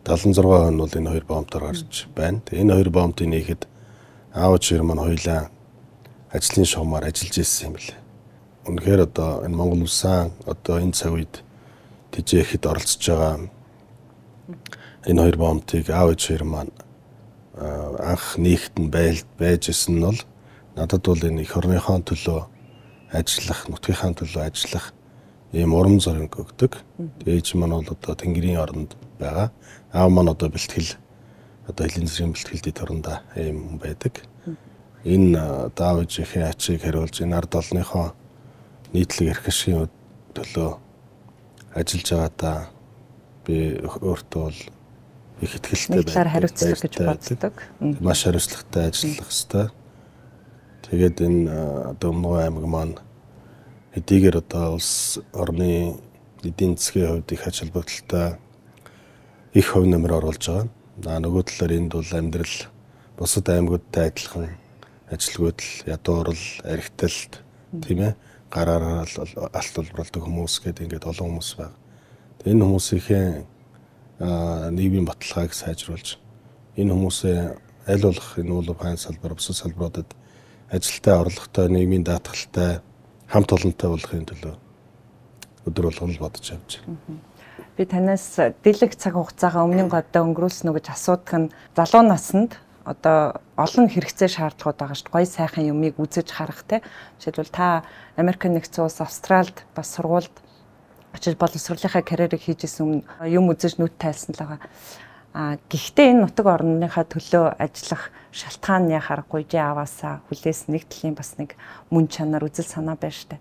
76% нь бол энэ хоёр бомбоор гарч байна. Энэ хоёр бомбыг нээхэд аав чир маань хоёлаа ажлын шугамар ажиллаж ирсэн юм билээ. Үнэхээр одоо энэ Монгол улсаа одоо энэ цаг үед тижээхэд оролцож байгаа энэ хоёр бомбыг аав чир маань анх нийгт нь байл байж исэн нь бол надад бол энэ их орныхон төлөө ажиллах, нутгийнхаа төлөө ажиллах ийм урам зориг өгдөг. Ээж маань бол одоо Тэнгэрийн оронд байгаа. Аав маань одоо бэлтгэл одоо хилийн зэргийн бэлтгэлдийн орондоо ийм хүн байдаг. Энэ даав ээжийнхээ ачийг хариулж энэ ард олныхоо нийтлэг эрх ашигын төлөө ажиллаж байгаадаа би өөртөө бол их ихтгэлтэй байна. Хариуцлага гэж боддог. Маш хариуцлагатай ажиллах хэвээр. Тэгээд энэ одоо Өмнөгов аймаг маань хэдийгээр одоо улс орны эдийн засгийн хувьд их ач холбогдолтой их хөв нэмэр оруулж байгаа. Аа нөгөө талаар энд бол амьдрал бусад аймагуудтай адилхан ажилгүйдэл, ядуурл, архитэлт тийм ээ гараараа алт олборлдог хүмүүс гэдэг ингээд олон хүмүүс байна. Энэ хүмүүсийн нийгмийн баталгааг сайжруулж энэ хүмүүсээ аль болох энэ уул уурхайн салбар бусад салбаруудад ажилтаа орлоготой нийгмийн даатгалтай хамт олонтой болохын төлөө өдөр болгон бодож явж байна. Би танаас дэлэг цаг хугацаагаа өмнө годоо өнгөрүүлсэн үү гэж асуудаг нь залуу наснд одоо олон хэрэгцээ шаардлагууд байгаа шүү. Гоё сайхан юмыг үзэж харах те. Жишээлбэл та Америк нэгдсэн улс Австралид бас сургуульд очиж боловсруулалтынхаа карьерийг хийжсэн өмнө юм үзэж нүд тайлсан л байгаа. А гэхдээ энэ нутаг орныхаа төлөө ажиллах шалтгаан яа харахгүй жи аваасаа хүлээс нэг талын бас нэг мөн чанар үзэл санаа байна штэ.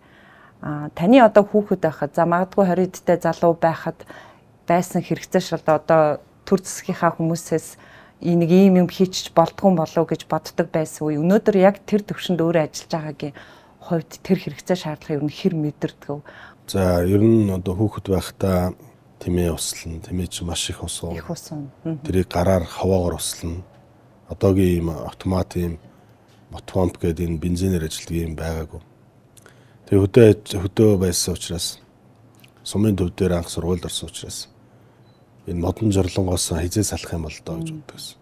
А таны одоо хүүхэд байхад за магадгүй 20 дэдтэй залуу байхад байсан хэрэгцээ шалд одоо төр засгийнхаа хүмүүсээс нэг ийм юм хийчих болдгоо болов гэж боддог байсан үе. Өнөөдөр яг тэр төвшөнд өөрөө ажиллаж байгаагийн хувьд тэр хэрэгцээ шаардлагыг ер нь хэр мэдэрдэг За ер нь одоо хүүхэд байхдаа тэмээ услан, тэмээ чи маш их усуу. Их усуу. Тэрийг гараар хаваагаар услан. Одоогийн ийм автомат ийм мотопомп гэдэг энэ бензинээр ажилладаг юм байгаагүй. Тэгээ хөдөө хөдөө байсан учраас сумын төв дээр анх сургуульд орсон учраас энэ модон жорлонгоос хизээ салах юм бол доо гэж боддогсэн.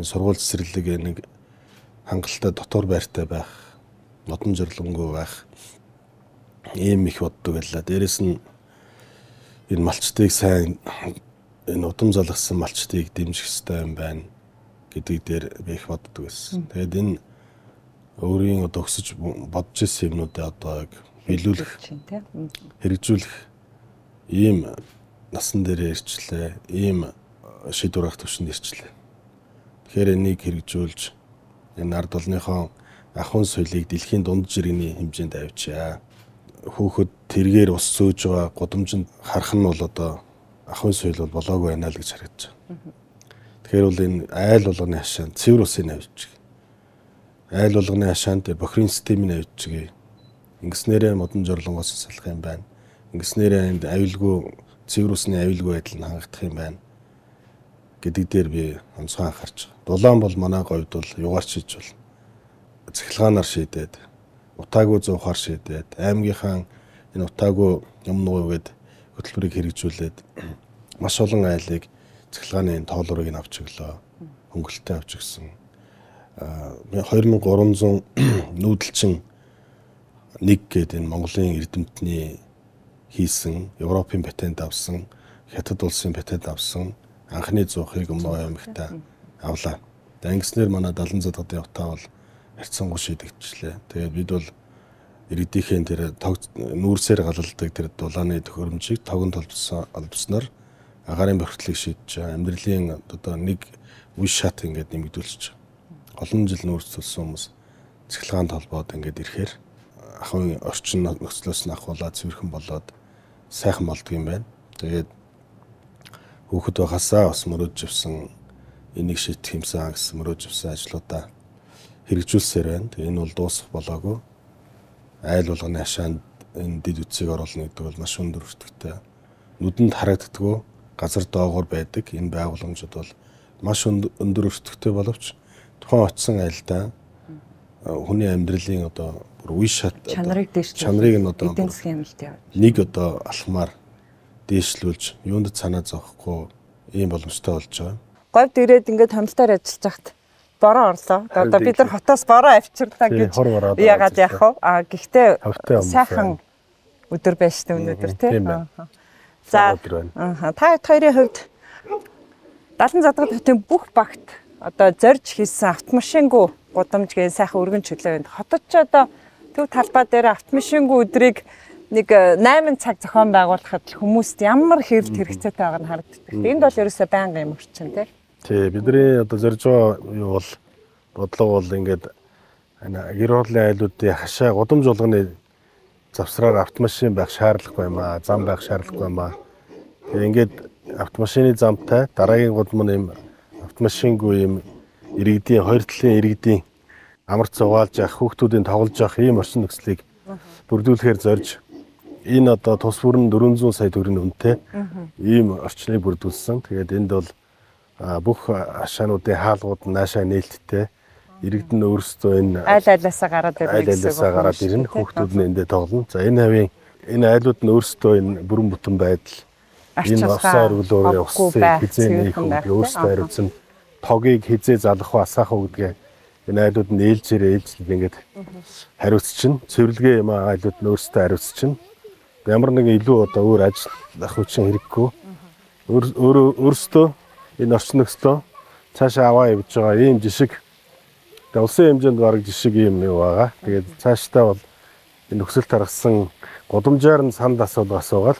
Энэ сургууль цэцэрлэг нэг хангалттай дотор байртай байх, модон жорлонгүй байх ийм их боддог байлаа. Дээрэс нь энэ малчтыг сайн энэ удам залгасан малчтыг дэмжих хэрэгтэй юм байна гэдэг дээр би их боддог байсан. Тэгээд энэ өөрийн одоо өсөж бодож ирсэн юмнуудаа одоо биелүүлэх хэрэгжүүлэх ийм насан дээр ирчлээ. Ийм шийдвэр гаргах төвшөнд ирчлээ. Тэгэхээр энийг хэрэгжүүлж энэ ард олныхоо ахын соёлыг дэлхийн дунд жиргэний хэмжээнд авчиа хүүхэд тэргээр ус сөөж байгаа гудамжинд харах нь бол одоо ахын соёл бол болоогүй байна л гэж харагдаж байна. Тэгэхээр бол энэ айл болгоны хашаанд цэвэр усын авчиг. Айл болгоны хашаанд бохирын системийн авчиг. Ингэснээрээ модон жорлонгоос салах юм байна. Ингэснээрээ энд аюулгүй цэвэр усны аюулгүй байдал нь хангагдах юм байна гэдэг дээр би онцгой анхаарч байгаа. Дулаан бол манай говьд бол югаарч хийж бол цахилгаанаар шийдээд утаагүй зуухаар шийдээд аймгийнхаа энэ утаагүй юм нуу гээд хөтөлбөрийг хэрэгжүүлээд маш олон айлыг цахилгааны тоолорыг нь авч өглөө хөнгөлөлтөд авч өгсөн. А 2300 нүүдэлчин нэг гээд энэ Монголын эрдэмтний хийсэн Европын патент авсан хятад улсын патент авсан анхны зуухыг өмнө аймагта авлаа. Ангиснэр манай 70 задгадын утаа бол харьцангуй шийдэгчлээ. Тэгээд бид бол иргэдийнхээ тэр тог нүүрсээр галалдаг тэр дулааны төхөөрөмжийг тогон толбсон албаснаар агаарын бохирдлыг шийдэж байгаа. Амьдралын одоо нэг үе шат ингээд нэмэгдүүлж байгаа. Олон жил нүүрсэлсэн хүмүүс цэглэгаан толбоод ингээд ирэхээр ахын орчин нөхцлөөс нь ахуулаад цэвэрхэн болоод сайхан болдго юм байна. Тэгээд хүүхэд байхасаа бас мөрөөж явсан энийг шийдэх юмсан гэсэн мөрөөж явсан ажлуудаа хэрэгжүүлсээр байна. Тэгээ энэ бол дуусах болоогүй. Айл болгоны хашаанд энэ дид үтсийг оруулна гэдэг бол маш өндөр өртөгтэй. Нүдэнд харагддаггүй газар доогоор байдаг энэ байгууламжууд бол маш өндөр өртөгтэй боловч тухайн очисон айлдаа хүний амьдралын одоо бүр үе шат чанарыг дээшлүүлж чанарыг нь одоо эдийн засгийн амжилт яваа. Нэг одоо алхмаар дээшлүүлж юунд санаа зовхгүй ийм боломжтой болж байгаа. Говьд ирээд ингээд томилтоор ажиллаж хахад бороо орлоо. Одоо бид нар хотоос бороо авчирлаа гэж яагаад яах вэ? А гэхдээ сайхан өдөр байж тээ өнөөдөр тийм. За та хоёрын хувьд 70 задгад хотын бүх багт одоо зорж хийсэн автомашингүй гудамж гээ сайхан өргөн чөлөө байна. Хотод ч одоо Төв талбай дээр автомашингүй өдрийг нэг 8 цаг зохион байгуулахад хүмүүст ямар хэрэг хэрэгцээтэй байгааг нь харагддаг. Энд бол ерөөсөө байнгын юм орчин тий. Тий бидний одоо зорж байгаа юу бол бодлого бол ингээд гэр оролын айлуудын хашаа гудамж болгоны завсраар автомашин байх шаардлагагүй юм аа, зам байх шаардлагагүй юм аа. Тэгээ ингээд автомашины замтай дараагийн гудам нь юм автомашингүй юм иргэдийн хоёр талын иргэдийн амар цугаалж явах хүүхдүүдийн тоглож явах ийм орчин нөхцөлийг бүрдүүлэхээр зорж энэ одоо тус бүрэн 400 сая төгрөгийн үнэтэй ийм орчныг бүрдүүлсэн. Тэгээд энд бол бүх ашаануудын хаалгууд наашаа нээлттэй. Иргэдэн өөрсдөө энэ айл айлаасаа гараад ирнэ айл айлаасаа гараад ирнэ. хүүхдүүд нь эндээ тоглоно. За энэ хавийн энэ айлууд нь өөрсдөө энэ бүрэн бүтэн байдал энэ усаар өглөөрөө усын хизээ нөх өөрсдөө хариуцсан тогийг хизээ залах уу асаах уу гэдгээ энэ айлууд нь ээлжээр ээлжлэл ингээд хариуц чинь цэвэрлэгээ юм айлууд нь өөрсдөө хариуц чинь ямар нэгэн илүү одоо өөр ажиллах хүчин хэрэггүй. Өөрөө өөрсдөө энэ орчин нөхцлөө цаашаа аваа явж байгаа ийм жишг улсын хэмжээнд бараг жишг юм юу байгаа. Тэгээд цаашдаа бол энэ нөхцөлд гаргасан гудамжаар нь санд асуудал асуугаад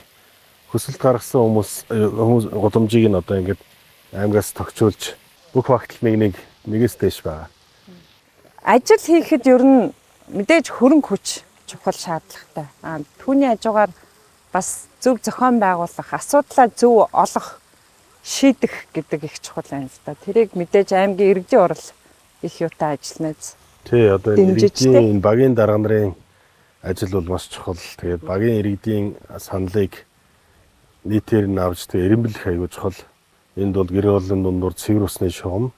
хөсөлд гаргасан хүмүүс хүмүүс гудамжийг нь одоо ингээд аймагаас тогтчулж бүх багтламыг нэг нэгээс дэш байгаа. Ажил хийхэд ер нь мэдээж хөрөнгө хүч чухал шаардлагатай. Аа түүний хажуугаар бас зөв зохион байгуулах, асуудлаа зөв олох, шийдэх гэдэг их чухал юм л да. Тэрийг мэдээж аймгийн иргэдийн орол их юутай ажилланаз. Тий, одоо иргэдийн багийн дарга нарын ажил бол маш чухал. Тэгээд багийн иргэдийн саналыг нийтээр нь авч тэг эренбэлэх аягүй чухал. Энд бол гэр бүлийн дундуур цэвэр усны шугам.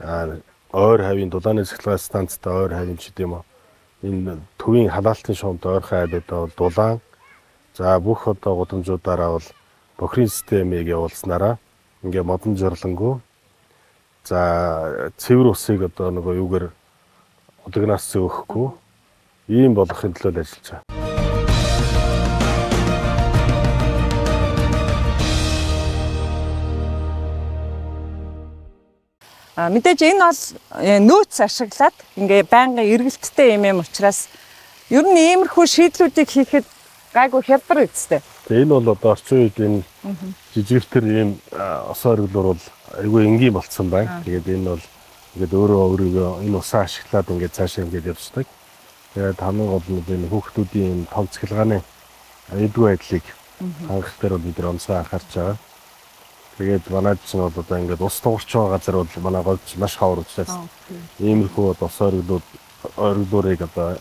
Аа ойр хавийн дулааны цэцлэгээ станцтай ойр хавийн ч гэдэм үү. Энэ төвийн халаалтын шугамд ойрхон айлуудаа бол дулаан. За бүх одоо гудамжуудаараа бол бохрийн системийг явуулснараа ингээ модон жорлонгоо За цэвэр усыг одоо нөгөө юугаар удагнаас зөөхөхгүй ийм болохын төлөө ажиллаж байгаа. А мэдээж энэ бол э, нөөц ашиглаад ингээ байнгын эргэлттэй юм юм учраас ер нь иймэрхүү шийдлүүдийг хийхэд гайгүй хялбар үсттэй. Тэгээ энэ бол одоо орчин үед энэ жижигтэр ийм осоор өглөр бол айгүй энгийн болцсон байна. Тэгээд энэ бол ингээд өөрөө өөрийгөө энэ усаа ашиглаад ингээд цаашаа ингээд явцдаг. Тэгээд хамгийн гол нь энэ хүүхдүүдийн энэ том цэглгааны эдгүй байдлыг хангах дээр бид нар онцгой анхаарч байгаа. Тэгээд манай чинь бол одоо ингээд ус тугарч байгаа газар бол манай голч маш хавар учраас иймэрхүү ус ойрглууд ойрглуурыг одоо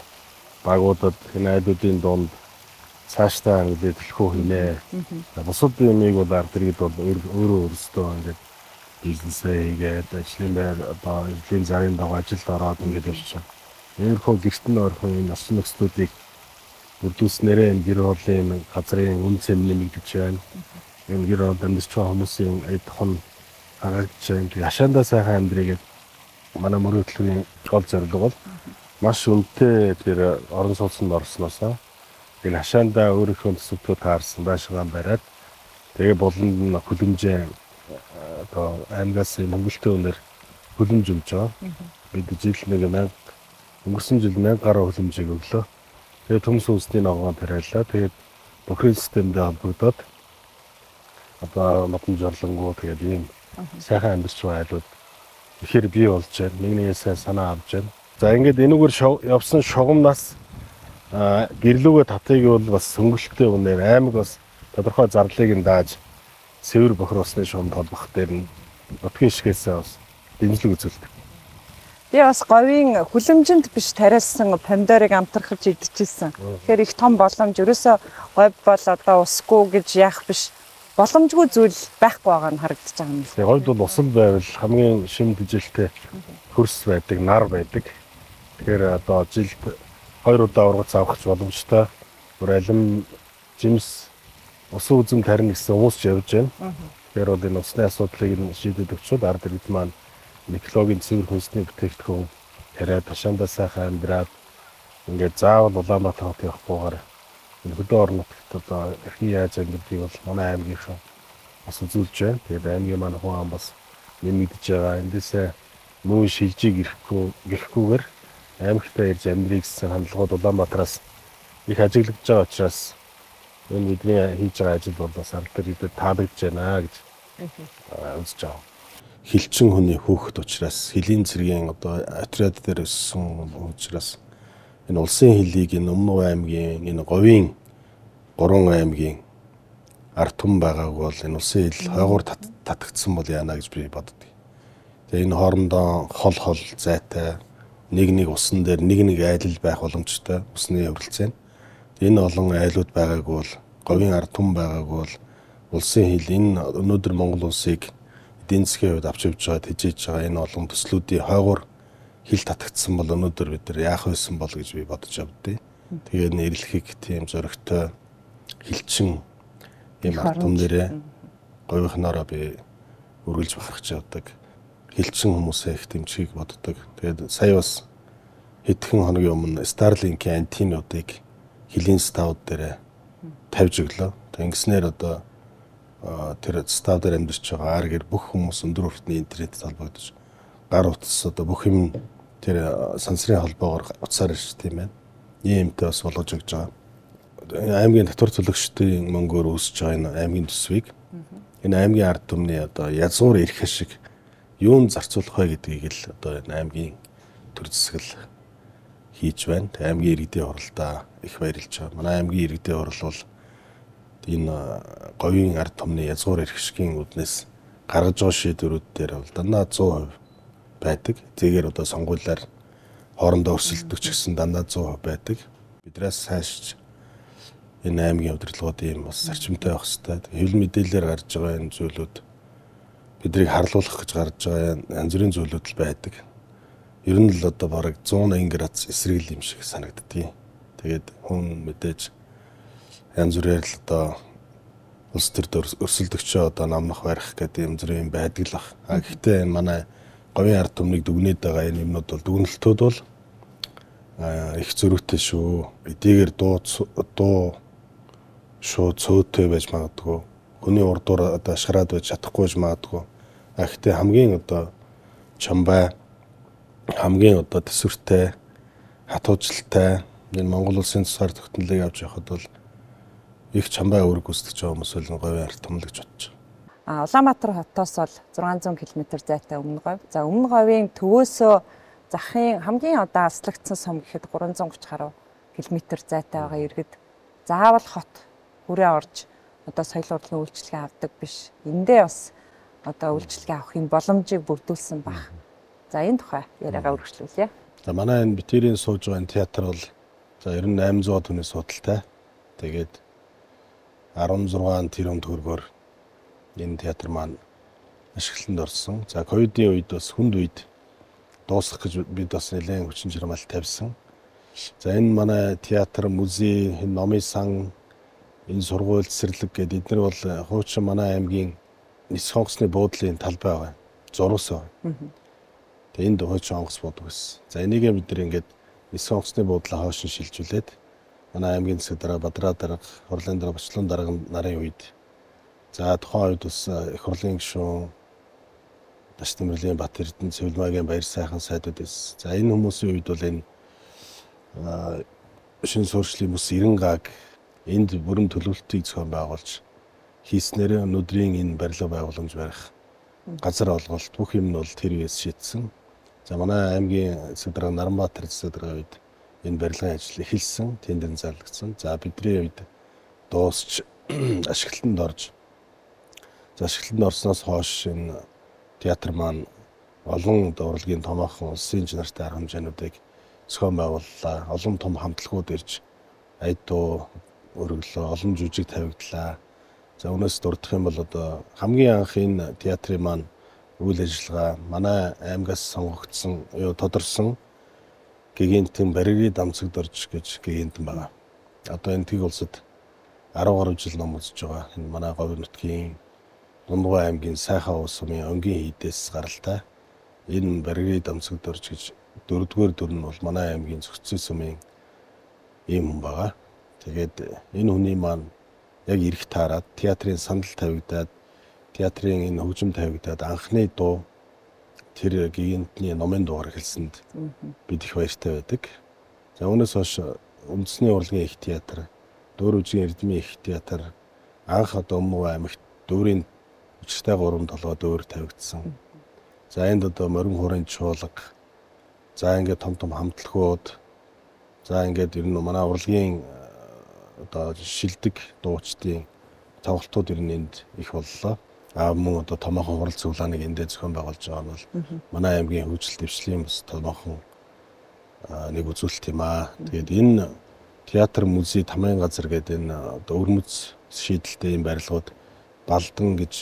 багуудад энэ айлуудын дунд цаашдаа ингээд төлхөө хийнэ. Бусад юмыг бол ард иргэд бол өөрөө өөрсдөө ингээд бизнесээ хийгээд ажлын байр одоо эзлийн зарын дагуу ажилд ороод ингээд байгаа. Иймэрхүү гэртэн орхон энэ осон нөхцлүүдийг бүрдүүлснээрээ энэ гэр оролын газрын үн цэн нэмэгдэж байна. Энэ гэр оролд амьдарч байгаа хүмүүсийн эд хон харагдж байна. Яшаандаа сайхан амьдрийгээд манай мөрөдлөгийн гол зорилго бол маш үнэтэй тэр орон сууцнд орсноосоо энэ хашаандаа өөрийнхөө төсөвтөө таарсан байшгаа бариад тэгээ болонд нь хүлэмжээ одоо аймагаас Монголтой өнөр хөлөмж өгж байгаа. Бид жил нэг 1000 өнгөрсөн жил 1000 гаруй хөлөмжийг өглөө. Тэгээд төмс үнсний ногоон тариаллаа. Тэгээд бохирын системдээ холбогдоод одоо нотон жорлонгоо тэгээд ийм сайхан амьдч байлууд ихээр бий болж байна. Нэг нэгээс санаа авч байна. За ингээд энэгээр явсан шугамнаас гэрлүүгээ татыг бол бас сөнгөлттэй үнээр аймаг бас тодорхой зарлыг нь дааж цэвэр бохир усны шугамд холбох дээр нь нутгийн шигээс бас дэмжлэг үзүүлдэг. Би бас говийн хүлэмжинд биш тариалсан помидорыг амтрахж идчихсэн. Тэгэхээр их том боломж ерөөсөө говь бол одоо усгүй гэж яах биш боломжгүй зүйл байхгүй байгаа нь харагдаж байгаа юм. Тэгээ говьд бол усал байвал хамгийн шим тэжээлтэй хөрс байдаг, нар байдаг. Тэгэхээр одоо жилд хоёр удаа ургац авахч боломжтой. Бүр алим жимс усан үзэм тарина гэсэн хүмүүс ч явж байна. Тэгэхээр бол энэ усны асуудлыг нь шийдэд өгчүүд ард иргэд маань экологийн цэвэр хүнсний бүтээгдэхүүн яриад ташаандаа сайхан амьдраад ингээд заавал Улаанбаатар хот явахгүйгээр энэ хөдөө орон нутагт одоо эрхний яаж амьдрыг бол манай аймгийнхаа бас үзүүлж байна. Тэгээд аймгийн маань хүн ам бас нэмэгдэж байгаа. Эндээсээ мөн шилжиг ирэхгүй гэхгүйгээр аймагтаа ирж амьдрий гэсэн хандлагууд Улаанбаатараас их ажиглагдж байгаа учраас энэ бидний хийж байгаа ажил бол бас аль бидэд таалагдж байна гэж үзэж байгаа. Хилчин хүний хөөхт учраас хилийн цэргийн одоо отряд дээр өссөн учраас энэ улсын хилийг энэ Өмнөг аймгийн энэ говийн гурван аймгийн ард түмэн байгааг бол энэ улсын хил хойгоор татагдсан бол яана гэж би боддог. Тэгээ энэ хоорондоо хол хол зайтай нэг нэг усан дээр нэг нэг айлал байх боломжтой усны хөврөлцөө. Энэ олон айлууд байгааг бол говийн ард түмэн байгааг бол улсын хил энэ өнөөдөр Монгол улсыг эдийн засгийн хувьд авч явж байгаа тэжээж байгаа энэ олон төслүүдийн хойгоор хил татагдсан бол өнөөдөр бид нар яах байсан бол гэж би бодож авдээ. Тэгээд нэрлэхийг тийм зөрөгтэй хилчин ийм ард түмнэрээ говийнхноороо би үргэлж бахархаж явдаг хилчин хүмүүсээ их дэмжихийг боддог. Тэгээд сая бас хэдхэн хоногийн өмнө Starlink-ийн антинуудыг хилийн стауд дээр тавьж өглөө. Тэнгиснээр одоо тэр став дээр амьдарч байгаа ар гэр бүх хүмүүс өндөр хүртний интернет холбогдож гар утас одоо бүх юм тэр сансрын холбоогоор утсаар ирж тийм байна. Иймтэй бас болгож өгч байгаа. Аймгийн татвар төлөгчдийн мөнгөөр үүсэж байгаа энэ аймгийн төсвийг энэ аймгийн ард түмний одоо язгуур ирэх шиг юунд зарцуулах вэ гэдгийг л одоо энэ аймгийн төр засаг хийж байна. Аймгийн иргэдийн хуралдаа их баярлж байгаа. Манай аймгийн иргэдийн хурал бол энэ говийн ард түмний язгуур эрхшгийн үднээс гаргаж байгаа шийдвэрүүд дээр бол дандаа 100% байдаг. Зэгээр одоо сонгуулиар хоорондоо өрсөлддөг ч гэсэн дандаа 100% байдаг. Бидрээс хайшч энэ аймгийн удирдлагууд ийм бас зарчимтай байх хэрэгтэй. Хэвлэл мэдээлэлээр гарч байгаа энэ зүйлүүд биднийг харлуулах гэж гарч байгаа янз бүрийн зүйлүүд л байдаг. Ер нь л одоо бараг 180 градус эсрэгэл юм шиг санагддгийг. Тэгээд хүн мэдээж янз бүрээр л одоо улс төрд өрсөлдөгчөө одоо намнах барих гэдэг юм зүрх юм байдаг л бах. А гэхдээ энэ манай говийн ард түмнийг дүгнээд байгаа энэ юмнууд бол дүгнэлтүүд бол их зөрүүтэй шүү. Эдийгээр дуу дуу шууд цөөтэй байж магадгүй. Хүний урдуур одоо ашгараад байж чадахгүй байж магадгүй. А гэхдээ хамгийн одоо чамбай хамгийн одоо төсвөртэй хатуужлалтай энэ Монгол улсын тусгаар тогтнолыг авч явахад бол их чамбай үүрэг гүйцэтгэж байгаа хүмүүс л говийн ард томлогч бодож байна. А Улаанбаатар хотоос бол 600 км зайтай өмнө говь. За өмнө говийн төвөөсөө захын хамгийн одоо аслагдсан сум гэхэд 330 гаруй км зайтай байгаа иргэд заавал хот хүрээ орж одоо соёл урлагийн үйлчлэгээ авдаг биш. Эндээ бас одоо үйлчлэгээ авахын боломжийг бүрдүүлсэн баг. За энэ тухай яриагаа үргэлжлүүлье. За манай энэ битэрийн сууж байгаа театр бол за ер нь 800 тонны судалтай. Тэгээд 16 тэрбум төгрөгөөр энэ театр маань ашиглалтанд орсон. За ковидын үед бас хүнд үед дуусгах гэж бид бас нэлээд хүчин чармаал тавьсан. За энэ манай театр, музей, номын сан, энэ сургууль, цэцэрлэг гэдэг эдгээр бол хуучин манай аймгийн нис хонгосны буудлын талбай байгаа. Зурус байгаа. Тэгээ энд хойч хонгос буудаг гэсэн. За энийг бид нар ингээд нис хонгосны буудлаа хойш нь шилжүүлээд манай аймгийн засаг дараа Бадраа дарга, хурлын дараа Бочлон дарга нарын үед за тухайн үед бас их хурлын гишүүн Даш Тэмрэлийн Бат Эрдэнэ Цэвэлмагийн баяр сайхан сайдууд эс. За энэ хүмүүсийн үед бол энэ шин суурьшлийн бүс 90 гааг энд бүрэн төлөвлөлтийг зохион байгуулж хийснээр өнөөдрийн энэ барилга байгууламж барих газар олголт бүх юм нь бол тэр үеэс шийдсэн. За манай аймгийн Сэдрэг Наранбаатар Сэдрэг үед энэ барилгын ажил эхэлсэн, тендер зарлагдсан. За бидний үед дуусч ашиглалтанд орж за ашиглалтанд орсноос хойш энэ театр маань олон урлагийн томоохон улсын чанартай арга хэмжээнүүдийг зохион байгууллаа. Олон том хамтлагууд ирж айд дуу өргөлөө, олон жүжиг тавигдлаа За өнөөс дурдах юм бол одоо хамгийн анх энэ театрын маань үйл ажиллагаа манай аймгаас сонгогдсон юу тодорсон гигантын баригны дамцагдорж гэж гигантэн байгаа. Одоо энэ тийг улсад 10 гаруй жил ном үзэж байгаа. Энэ манай говь нутгийн Дундгой аймгийн сайхан уус сумын өнгийн хийдээс гаралтай. Энэ баригны дамцагдорж гэж дөрөвдүгээр дүр нь бол манай аймгийн зөвцөн сумын хүн байгаа. Тэгээд энэ хүний маань яг ирэх таарад театрын сандал тавигдаад театрын энэ хөгжим тавигдаад анхны дуу тэр гигантны номын дугаар хэлсэнд бид их баяртай байдаг. За үүнээс хойш үндэсний урлагийн их театр, Дөөр үжгийн эрдмийн их театр анх одоо Өмнөг аймагт дүүрийн учиртай 3 толгой дөөр тавигдсан. За энд одоо морин хуурын чуулга, за ингээд том том хамтлагууд, за ингээд ер нь манай урлагийн одоо шилдэг дуучдын тоглолтууд ер нь энд их боллоо. А мөн одоо томоохон хурал цуглааныг эндээ зохион байгуулж байгаа нь бол манай аймгийн хөгжил дэвшлийн бас томоохон нэг үзүүлэлт юм аа. Тэгээд энэ театр музей тамийн газар гэдэг энэ одоо өрмөц шийдэлтэй юм барилгууд Балдан гэж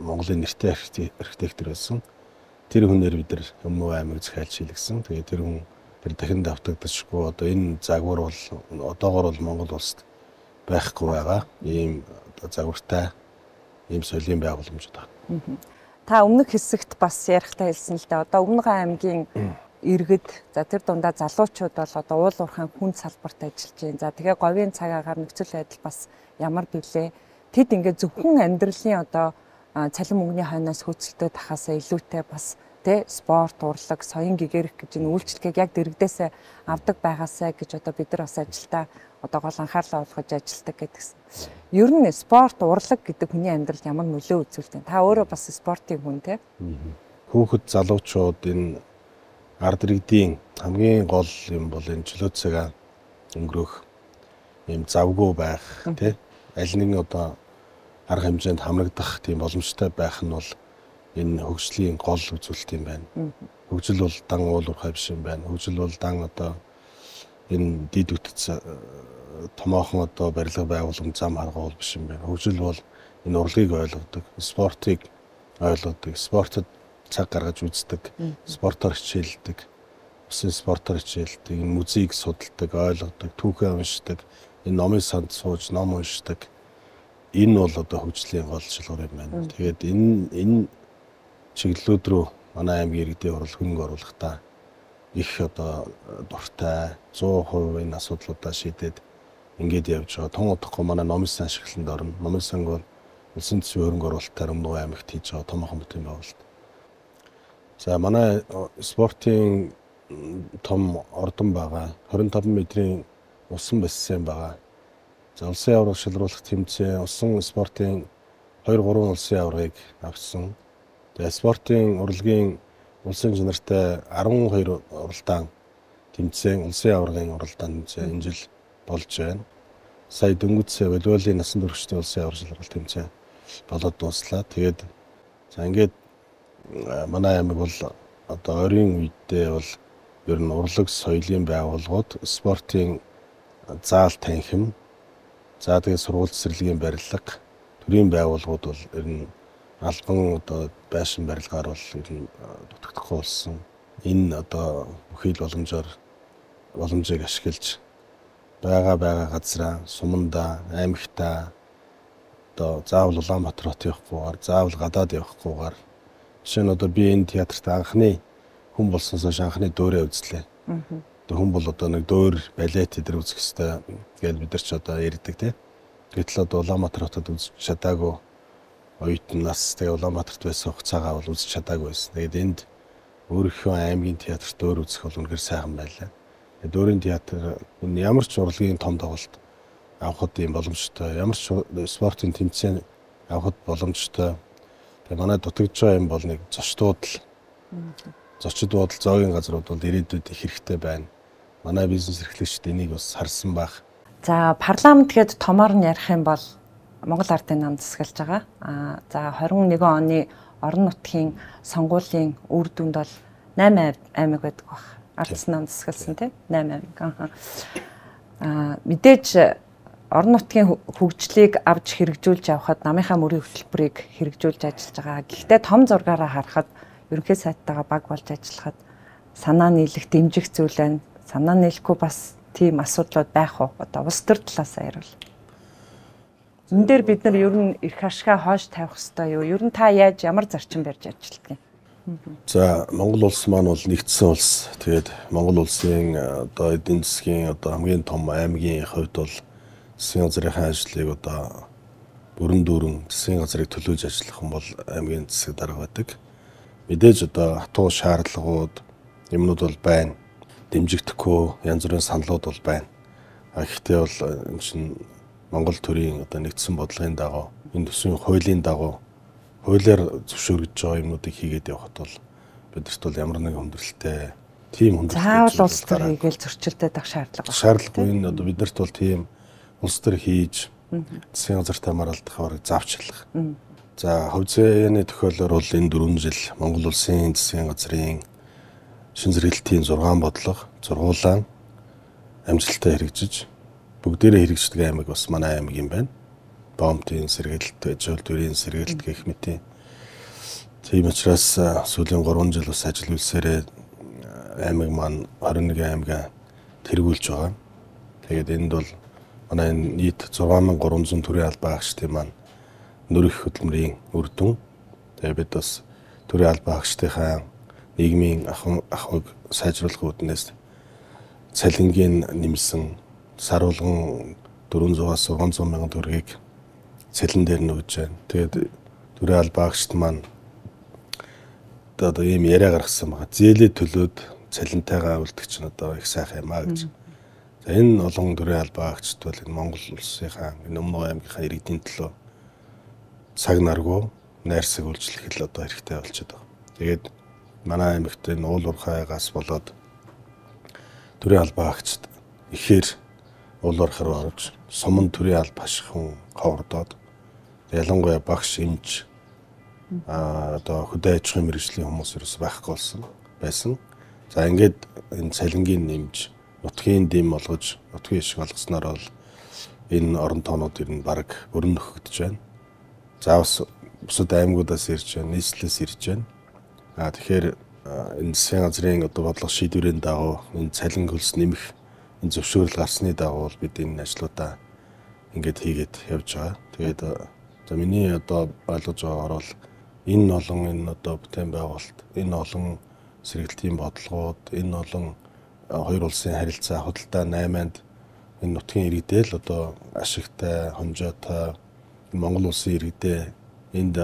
Монголын нэртэй архитектор байсан. Тэр хүнээр бид нар Өмнө аймаг захиалж хийлгсэн. Тэгээд тэр хүн тэр дахин давтагдчихгүй одоо энэ загвар бол одоогор бол Монгол улсад байхгүй байгаа. Ийм одоо загвартай ийм соёлын байгууламж байна. Та өмнөх хэсэгт бас ярихтаа хэлсэн л дээ. Одоо Өмнөг аймгийн иргэд за тэр дундаа залуучууд бол одоо уул уурхайн хүн салбарт ажиллаж байна. За тэгээ говийн цаг агаар нөхцөл байдал бас ямар билээ. Тэд ингээд зөвхөн амьдралын одоо цалин мөнгөний хойноос хөөцөлтөд тахаасаа илүүтэй бас тэ спорт, урлаг, соён гэгэрэх гэж энэ үйлчлэгийг яг дэрэгдээсээ авдаг байгаасаа гэж одоо бид нар бас ажилдаа одоо гол анхаарлаа олгож ажилдаг гэдгсэн. Ер нь спорт, урлаг гэдэг хүний амьдралд ямар нөлөө үзүүлдэг. Та өөрөө бас спортын хүн тэ? Хүүхэд залуучууд энэ ард иргэдийн хамгийн гол юм бол энэ чөлөө цагаа өнгөрөх юм завгүй байх тий аль нэгэн одоо арга хэмжээнд хамрагдах тийм боломжтой байх нь бол энэ хөгжлийн гол үзүүлэлт юм байна. Хөгжил бол дан уулуурхай биш юм байна. Хөгжил бол дан одоо энэ дид үтц томоохон одоо барилга байгууламж зам харгуул биш юм байна. Хөгжил бол энэ урлагийг ойлгодог, спортыг ойлгодог, спортод цаг гаргаж үздэг, спортоор хичээлдэг, усын спортоор хичээлдэг, энэ музейг судалдаг, ойлгодог, түүхээ уншдаг, энэ номын санд сууж ном уншдаг. Энэ бол одоо хөгжлийн гол шалгуур юм байна. Тэгээд энэ энэ чиглэлүүд рүү манай аймгийн иргэдийн хурал хөнгө оруулахдаа их одоо дуртай 100% энэ асуудлуудаа шийдээд ингээд явж байгаа. Тун удахгүй манай номын ашиглалтанд орно. Номын санг бол улсын төсвийн хөрөнгө оруулалтаар өмнө аймагт хийж байгаа томоохон бүтээн байгуулалт. За манай спортын том ордон байгаа. 25 метрийн усан бассейн байгаа. За улсын авраг шилруулах тэмцээн, усан спортын 2 3 улсын аврагыг авсан. Тэгээ спортын урлагийн улсын чанартай 12 уралдаан тэмцээн, улсын аврагын уралдаан тэмцээн энэ жил болж байна. Сая дөнгөж волейболын насан туршидын улсын аврал шалралт тэмцээн болоод дууслаа. Тэгээд за ингээд манай аймаг бол одоо ойрын үедээ бол ер нь урлаг соёлын байгууллагууд спортын заал танхим за тэгээд сургууль цэцэрлэгийн барилга төрийн байгууллагууд бол ер нь албан одоо байшин барилгаар бол дутагдахгүй болсон. Энэ одоо бүхий л боломжоор боломжийг ашиглаж байгаа байгаа газраа суманда аймагта одоо заавал Улаанбаатар хот явахгүйгээр заавал гадаад явахгүйгээр жишээ нь одоо би энэ театрт анхны хүн болсноос анхны дөөрөө үзлээ. Одоо хүн бол одоо нэг дөөр балет эдэр үзэх хэвээр гэж бид нар ч одоо ярьдаг тий. Гэтэл одоо Улаанбаатар хотод үзэж чадаагүй оюутнаас тэгээ Улаанбаатарт байсан хугацаагаа бол үзэж чадаагүй байсан. Тэгээд энд өөрийнхөө аймгийн театрт дөөр үзэх бол үнэхээр сайхан байлаа дөөрийн театр ямар ч урлагийн том тоглолт авахд юм боломжтой. Ямар ч спортын тэмцээн авахд боломжтой. Тэгээ манай дутагдж байгаа юм бол нэг зочдууд л зочид буудал зоогийн газрууд бол ирээдүйд их хэрэгтэй байна. Манай бизнес эрхлэгчид энийг бас харсан байх. За парламент гээд томоор нь ярих юм бол Монгол Ардын нам засгалж байгаа. Аа за 21 оны орон нутгийн сонгуулийн үр дүнд бол 8 аймаг байдаг баг ардс нам засгалсан тийм 8 аймаг. Аа мэдээж орон нутгийн хөгжлийг авч хэрэгжүүлж явхад намынхаа мөрийн хөтөлбөрийг хэрэгжүүлж ажиллаж байгаа. Гэхдээ том зургаараа харахад ерөнхий сайттайгаа баг болж ажиллахад санаа нийлэх дэмжих зүйл байна. Санаа нийлэхгүй бас тийм асуудлууд байх уу? Одоо улс төр талаас ярил. Энд дээр бид нар ер нь эрх ашгаа хойш тавих хэрэгтэй юу? Ер нь та яаж ямар зарчим барьж ажилладаг юм? За Монгол улс маань бол нэгдсэн улс. Тэгээд Монгол улсын одоо эдийн засгийн одоо хамгийн том аймгийн хувьд бол засгийн газрын ажлыг одоо бүрэн дүүрэн засгийн газрыг төлөөж ажиллах юм бол аймгийн засаг дарга байдаг. Мэдээж одоо хатуу шаардлагууд юмнууд бол байна. Дэмжигдэхгүй янз бүрийн саналуд бол байна. А гэхдээ бол энэ чинь Монгол төрийн одоо нэгдсэн бодлогын дагуу энэ төсвийн хуулийн дагуу хуулиар зөвшөөрөгдөж байгаа юмнуудыг хийгээд явхад бол бидэрт бол ямар нэгэн хүндрэлтэй тийм хүндрэлтэй заавал улс төр хийгээл зөрчилдөд авах шаардлага байна. шаардлагагүй энэ одоо бидэрт бол тийм улс төр хийж засгийн газартай маралдах бараг завчлах. За хөвзөөний тохиолдолд бол энэ 4 жил Монгол улсын засгийн газрын шин зэрэглэлтийн 6 бодлого зургуулан амжилттай хэрэгжиж бүгдээрээ хэрэгждэг аймаг бас манай аймаг юм байна. Бомтын сэргэлт, жуулдвэрийн сэргэлт гэх мэт. Тийм учраас сүүлийн 3 жил бас ажил үйлсээрээ аймаг маань 21 аймгаа тэргүүлж байгаа. Тэгээд энд бол манай нийт 6300 төрлийн албаа агчдын маань нөрөх хөдөлмөрийн үр дүн. Тэгээд бид бас төрийн албаа агчдынхаа нийгмийн ахуйг сайжруулах үүднээс цалингийн нэмсэн сар болгон 400-аас 600 мянган төгрөгийг цалин дээр нь өгж байна. Тэгээд төрийн албаа агчд маань одоо ийм яриа гаргасан байгаа. Зээлээ төлөөд цалинтайгаа үлдэх чинь одоо их сайхан юм а гэж. За энэ олон төрлийн албаа агчд бол энэ Монгол улсынхаа энэ өмнө аймгийнхаа иргэдийн төлөө цаг наргүй найрсаг үйлчлэх л одоо хэрэгтэй болчиход байгаа. Тэгээд манай аймагт энэ уул уурхайгаас болоод төрийн албаа агчд ихээр уулуур харуу орж суман төрийн алба ашигхан ховордоод ялангуяа багш эмч а одоо хөдөө аж ахуйн мэрэгжлийн хүмүүс ерөөс байхгүй болсон байсан. За ингээд энэ цалингийн нэмж нутгийн дэм болгож нутгийн ишг болгосноор бол энэ орон тоонууд ер нь баг өрн нөхөгдөж байна. За бас бусад аймагуудаас ирж байна, нийслэлээс ирж байна. А тэгэхээр энэ засгийн газрын одоо бодлого шийдвэрийн дагуу энэ цалин хөлс нэмэх энэ зөвшөөрөл гарсны дагуу бид энэ ажлуудаа ингээд хийгээд явж байгаа. Тэгээд за миний одоо ойлгож байгаагаар бол энэ олон энэ одоо бүтээн байгуулалт, энэ олон сэргэлтийн бодлогууд энэ олон хоёр улсын харилцаа худалдаа 8-нд энэ нутгийн иргэдэл одоо ашигтай, хонжоотой Монгол улсын иргэдээ энд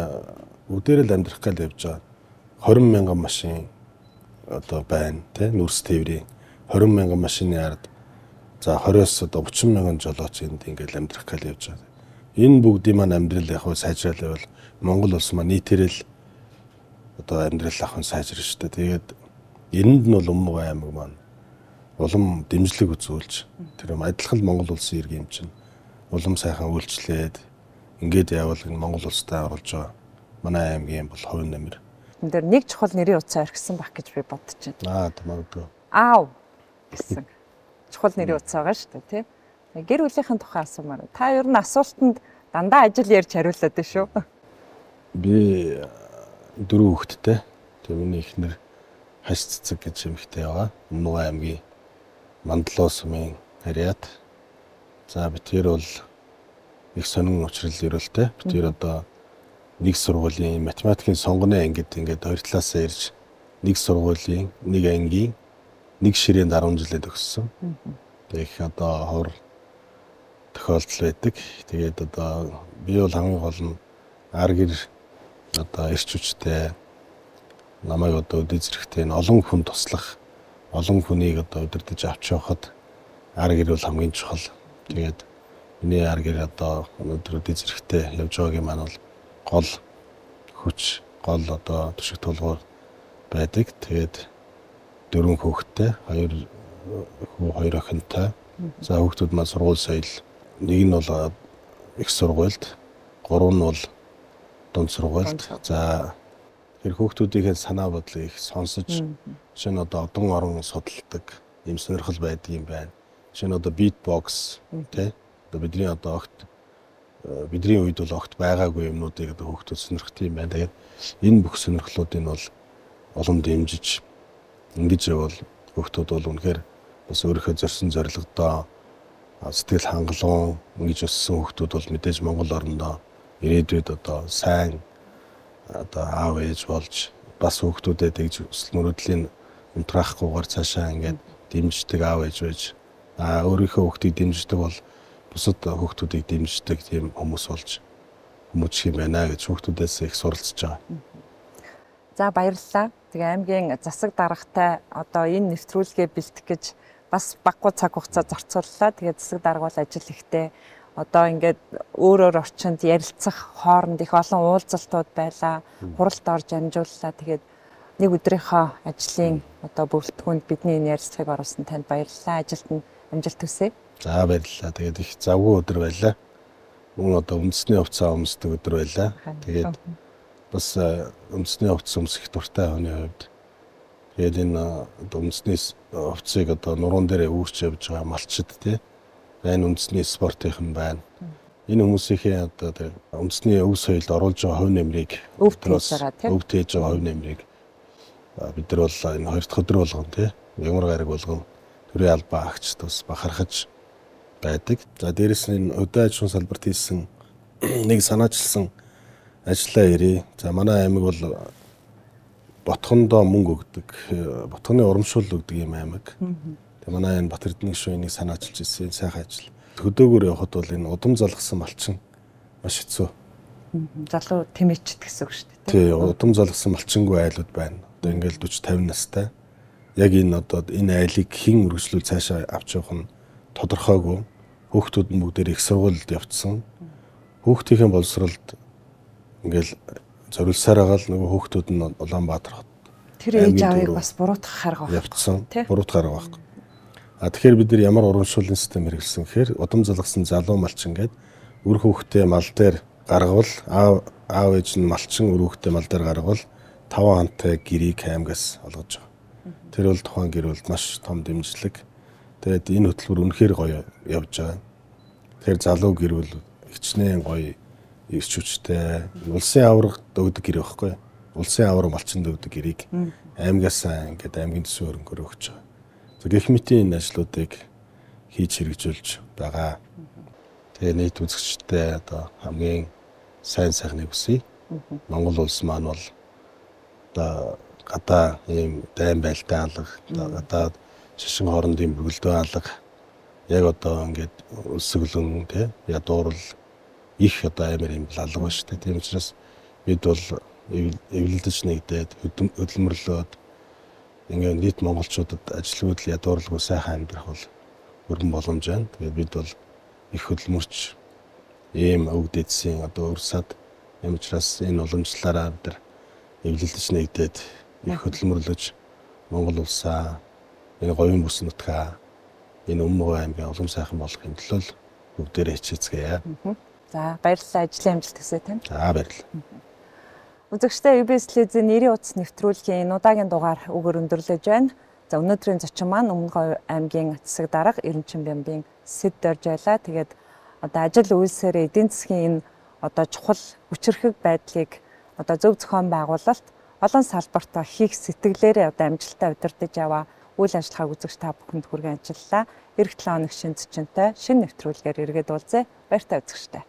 бүгдээрээ л амьдрах гал явж байгаа 20 мянган машин одоо байна тий нүрс тээврийн 20 мянган машины ард за 20-оос одоо 30 мянган жолооч энд ингээл амьдрах гал явж байгаа. Энэ бүгдийн маань амьдрал яг хөө сайжрал байвал Монгол улс маань нийтээрээ л одоо амьдрал ахын сайжирна шүү дээ. Тэгээд энд нь бол өмнө аймаг маань улам дэмжлэг үзүүлж тэр юм адилхан Монгол улсын иргэн юм чинь улам сайхан үйлчлээд ингээд явбал Монгол улстай оруулж байгаа манай аймгийн бол хувь нэмэр. Энд дээр нэг чухал нэрийн утсаа орхисон баг гэж би бодож байна. Аа магадгүй. Аав гэсэн чухал нэрийн утсаа байгаа шүү дээ, тийм. Гэр бүлийнхэн тухай асуумаар. Та ер нь асуултанд дандаа ажил ярьж хариулаад байна шүү. Би дөрөв хүүхэдтэй. Тэгээ миний эхнэр хаш цэцэг гэж эмэгтэй байгаа. Өмнөг аймгийн Мандлоо сумын харьяат. За би тэр бол их сонин учрал өрөөлтэй. Би тэр одоо нэг сургуулийн математикийн сонгоны ангид ингээд хоёр талаасаа ирж нэг сургуулийн нэг ангийн нэг ширээнд 10 жилээ төгссөн. Тэгээ их одоо хор тохиолдол байдаг. Тэгээд одоо би бол хамгийн гол нь ар гэр одоо эрч хүчтэй намайг одоо өдөө зэрэгтэй энэ олон хүн туслах олон хүнийг одоо удирдах авч явахад ар гэр бол хамгийн чухал. Тэгээд миний ар гэр одоо өнөөдөр өдөө зэрэгтэй явж байгаагийн маань бол гол хүч гол одоо төшиг тулгуур байдаг. Тэгээд дөрвөн хүүхэдтэй, хоёр хүү хоёр охинтой. За хүүхдүүд маань сургууль соёл. Нэг нь бол их сургуульд, гурав нь бол дунд сургуульд за тэр хүүхдүүдийн санаа бодлыг сонсож нь одоо одон орон судалдаг юм сонирхол байдаг юм байна. Нь одоо beatbox тий одоо бидний одоо огт бидний үед бол огт байгаагүй юмнуудыг одоо хүүхдүүд сонирхдаг юм байна. Тэгээд энэ бүх сонирхлуудыг бол олон дэмжиж ингэж явал хүүхдүүд бол үнэхээр бас өөрийнхөө зорьсон зорилгодоо сэтгэл хангалуун ингэж өссөн хүүхдүүд бол мэдээж Монгол орондоо ирээдүйд одоо сайн одоо аав ээж болж бас хүүхдүүдэд тэгж өсөл мөрөдлийн унтраахгүйгээр цаашаа ингээд дэмждэг аав ээж байж а өөрийнхөө хүүхдийг дэмждэг бол бусад хүүхдүүдийг дэмждэг тийм хүмүүс болж хүмүүжих юм байна гэж хүүхдүүдээс их суралцж байгаа. За баярлалаа. Тэгээ аймгийн засаг даргатай одоо энэ нэвтрүүлгээ бэлтгэх гэж бас баггүй цаг хугацаа зарцууллаа. Тэгээ засаг дарга бол ажил ихтэй одоо ингээд өөрөөр орчинд ярилцах хооронд их олон уулзалтууд байлаа. Хуралд орж амжууллаа. Тэгээд нэг өдрийнхөө ажлын одоо бүрэлдэхүүнд бидний энэ ярилцлагыг оруулсан танд баярлалаа. Ажилд нь амжилт хүсье. За баярлалаа. Тэгээд их завгүй өдөр байлаа. Мөн одоо үндэсний хувцас өмсдөг өдөр байлаа. Тэгээд бас үндэсний хувцас өмсөх дуртай хүний хувьд тэгээд энэ одоо үндэсний хувцсыг одоо нуруунд дээр үүрч явж байгаа малчид тий. Энэ үндэсний спортынхан байна. Энэ хүмүүсийн одоо тэр үндэсний өв соёлд оруулж байгаа хувь нэмрийг өв тээж байгаа тий. Өв тээж байгаа хувь нэмрийг бид нар бол энэ хоёр дахь өдөр болгон тий ямар гараг болгон төрийн албаа агч тус бахархаж байдаг. За дээрэс нь өдөө аж ахуйн салбарт хийсэн нэг санаачилсан ажиллаа ирээ. За манай аймаг бол ботхондоо мөнгө өгдөг, ботхоны урамшуул өгдөг юм аймаг. Тэгээ манай энэ Бат Эрдэнэ гишүүнийг санаачилж ирсэн сайхан ажил. Хөдөөгөр явхад бол энэ удам залгсан малчин маш хэцүү. Залуу тэмээчд гэсэн үг шүү дээ. Тий, удам залгсан малчингүй айлууд байна одоо ингээл 40 50 настай яг энэ одоо энэ айлыг хэн үргэлжлүүл цаашаа авч явах нь тодорхойгүй хүүхдүүд нь бүгдээр их сургуульд явцсан хүүхдийн боловсролд ингээл зориулсаар байгаа л нөгөө хүүхдүүд нь Улаанбаатар хот тэр ээж авыг бас буруутгах харга байна явцсан буруутгах харга байхгүй а тэгэхээр бид нар ямар урамшууллын систем хэрэглэсэн гэхээр удам залгасан залуу малчин гээд үр хүүхдээ мал дээр гаргавал аав аав ээж нь малчин үр хүүхдээ мал дээр гаргавал 5 хантай гэрийг аймгаас олгож байгаа. Тэр бол тухайн гэр бол маш том дэмжлэг. Тэгээд энэ хөтөлбөр үнэхээр гоё явж байгаа. Тэгэхээр залуу гэр бол хичнээн гоё ирч хүчтэй. Улсын аврагт өгдөг гэр байхгүй. Улсын авраг малчинд өгдөг гэрийг аймгаасаа ингээд аймгийн төсвийн хөрөнгөөр өгч байгаа. За гэх мэтийн энэ ажлуудыг хийж хэрэгжүүлж байгаа. Тэгээ нийт үзэгчтэй одоо хамгийн сайн сайхныг хүсье. Монгол улс маань бол одоо гадаа ийм дайм байлтай алга гадаад шишин хоорондын бүгэлдөө алга яг одоо ингээд өсөглөн тий ядуурл их одоо амар юм алга ба штэ тийм учраас бид бол эвлэлдэж нэгдээд хөдөлмөрлөөд ингээд нийт монголчуудад ажилгүйдэл ядуурлгүй сайхан амьдрах бол өргөн боломж байна. Тэгээд бид бол их хөдөлмөрч ийм өвдөдсийн одоо өрсад юм учраас энэ уламжлалаараа бид эвлэлдэж нэгдээд их хөдөлмөрлөж Монгол улсаа энэ говийн бүс нутгаа энэ өмнө аймгийн улам сайхан болгохын төлөө бүгдээрээ хичээцгээе. За баярлалаа ажлын амжилт хүсье тань. За баярлалаа. Үзэгчтэй UBS телевизийн нэрийн утас нэвтрүүлгийн энэ удаагийн дугаар үгээр өндөрлөж байна. За өнөөдрийн зочин маань Өмнөговь аймгийн засаг дарга Эренчин Бямбын сэд дорж байлаа. Тэгээд одоо ажил үйлсээр эдийн засгийн энэ одоо чухал хүчрхэг байдлыг одоо зөв зохион байгуулалт олон салбарт хийх сэтгэлээрээ одоо амжилттай удирдах яваа үйл ажиллагааг үзэгч та бүхэнд хүргэн ажиллалаа. Эх 7 хоног шинэ зочинтой шинэ нэвтрүүлгээр иргэд уулзъя. Баяртай үзэгчтэй.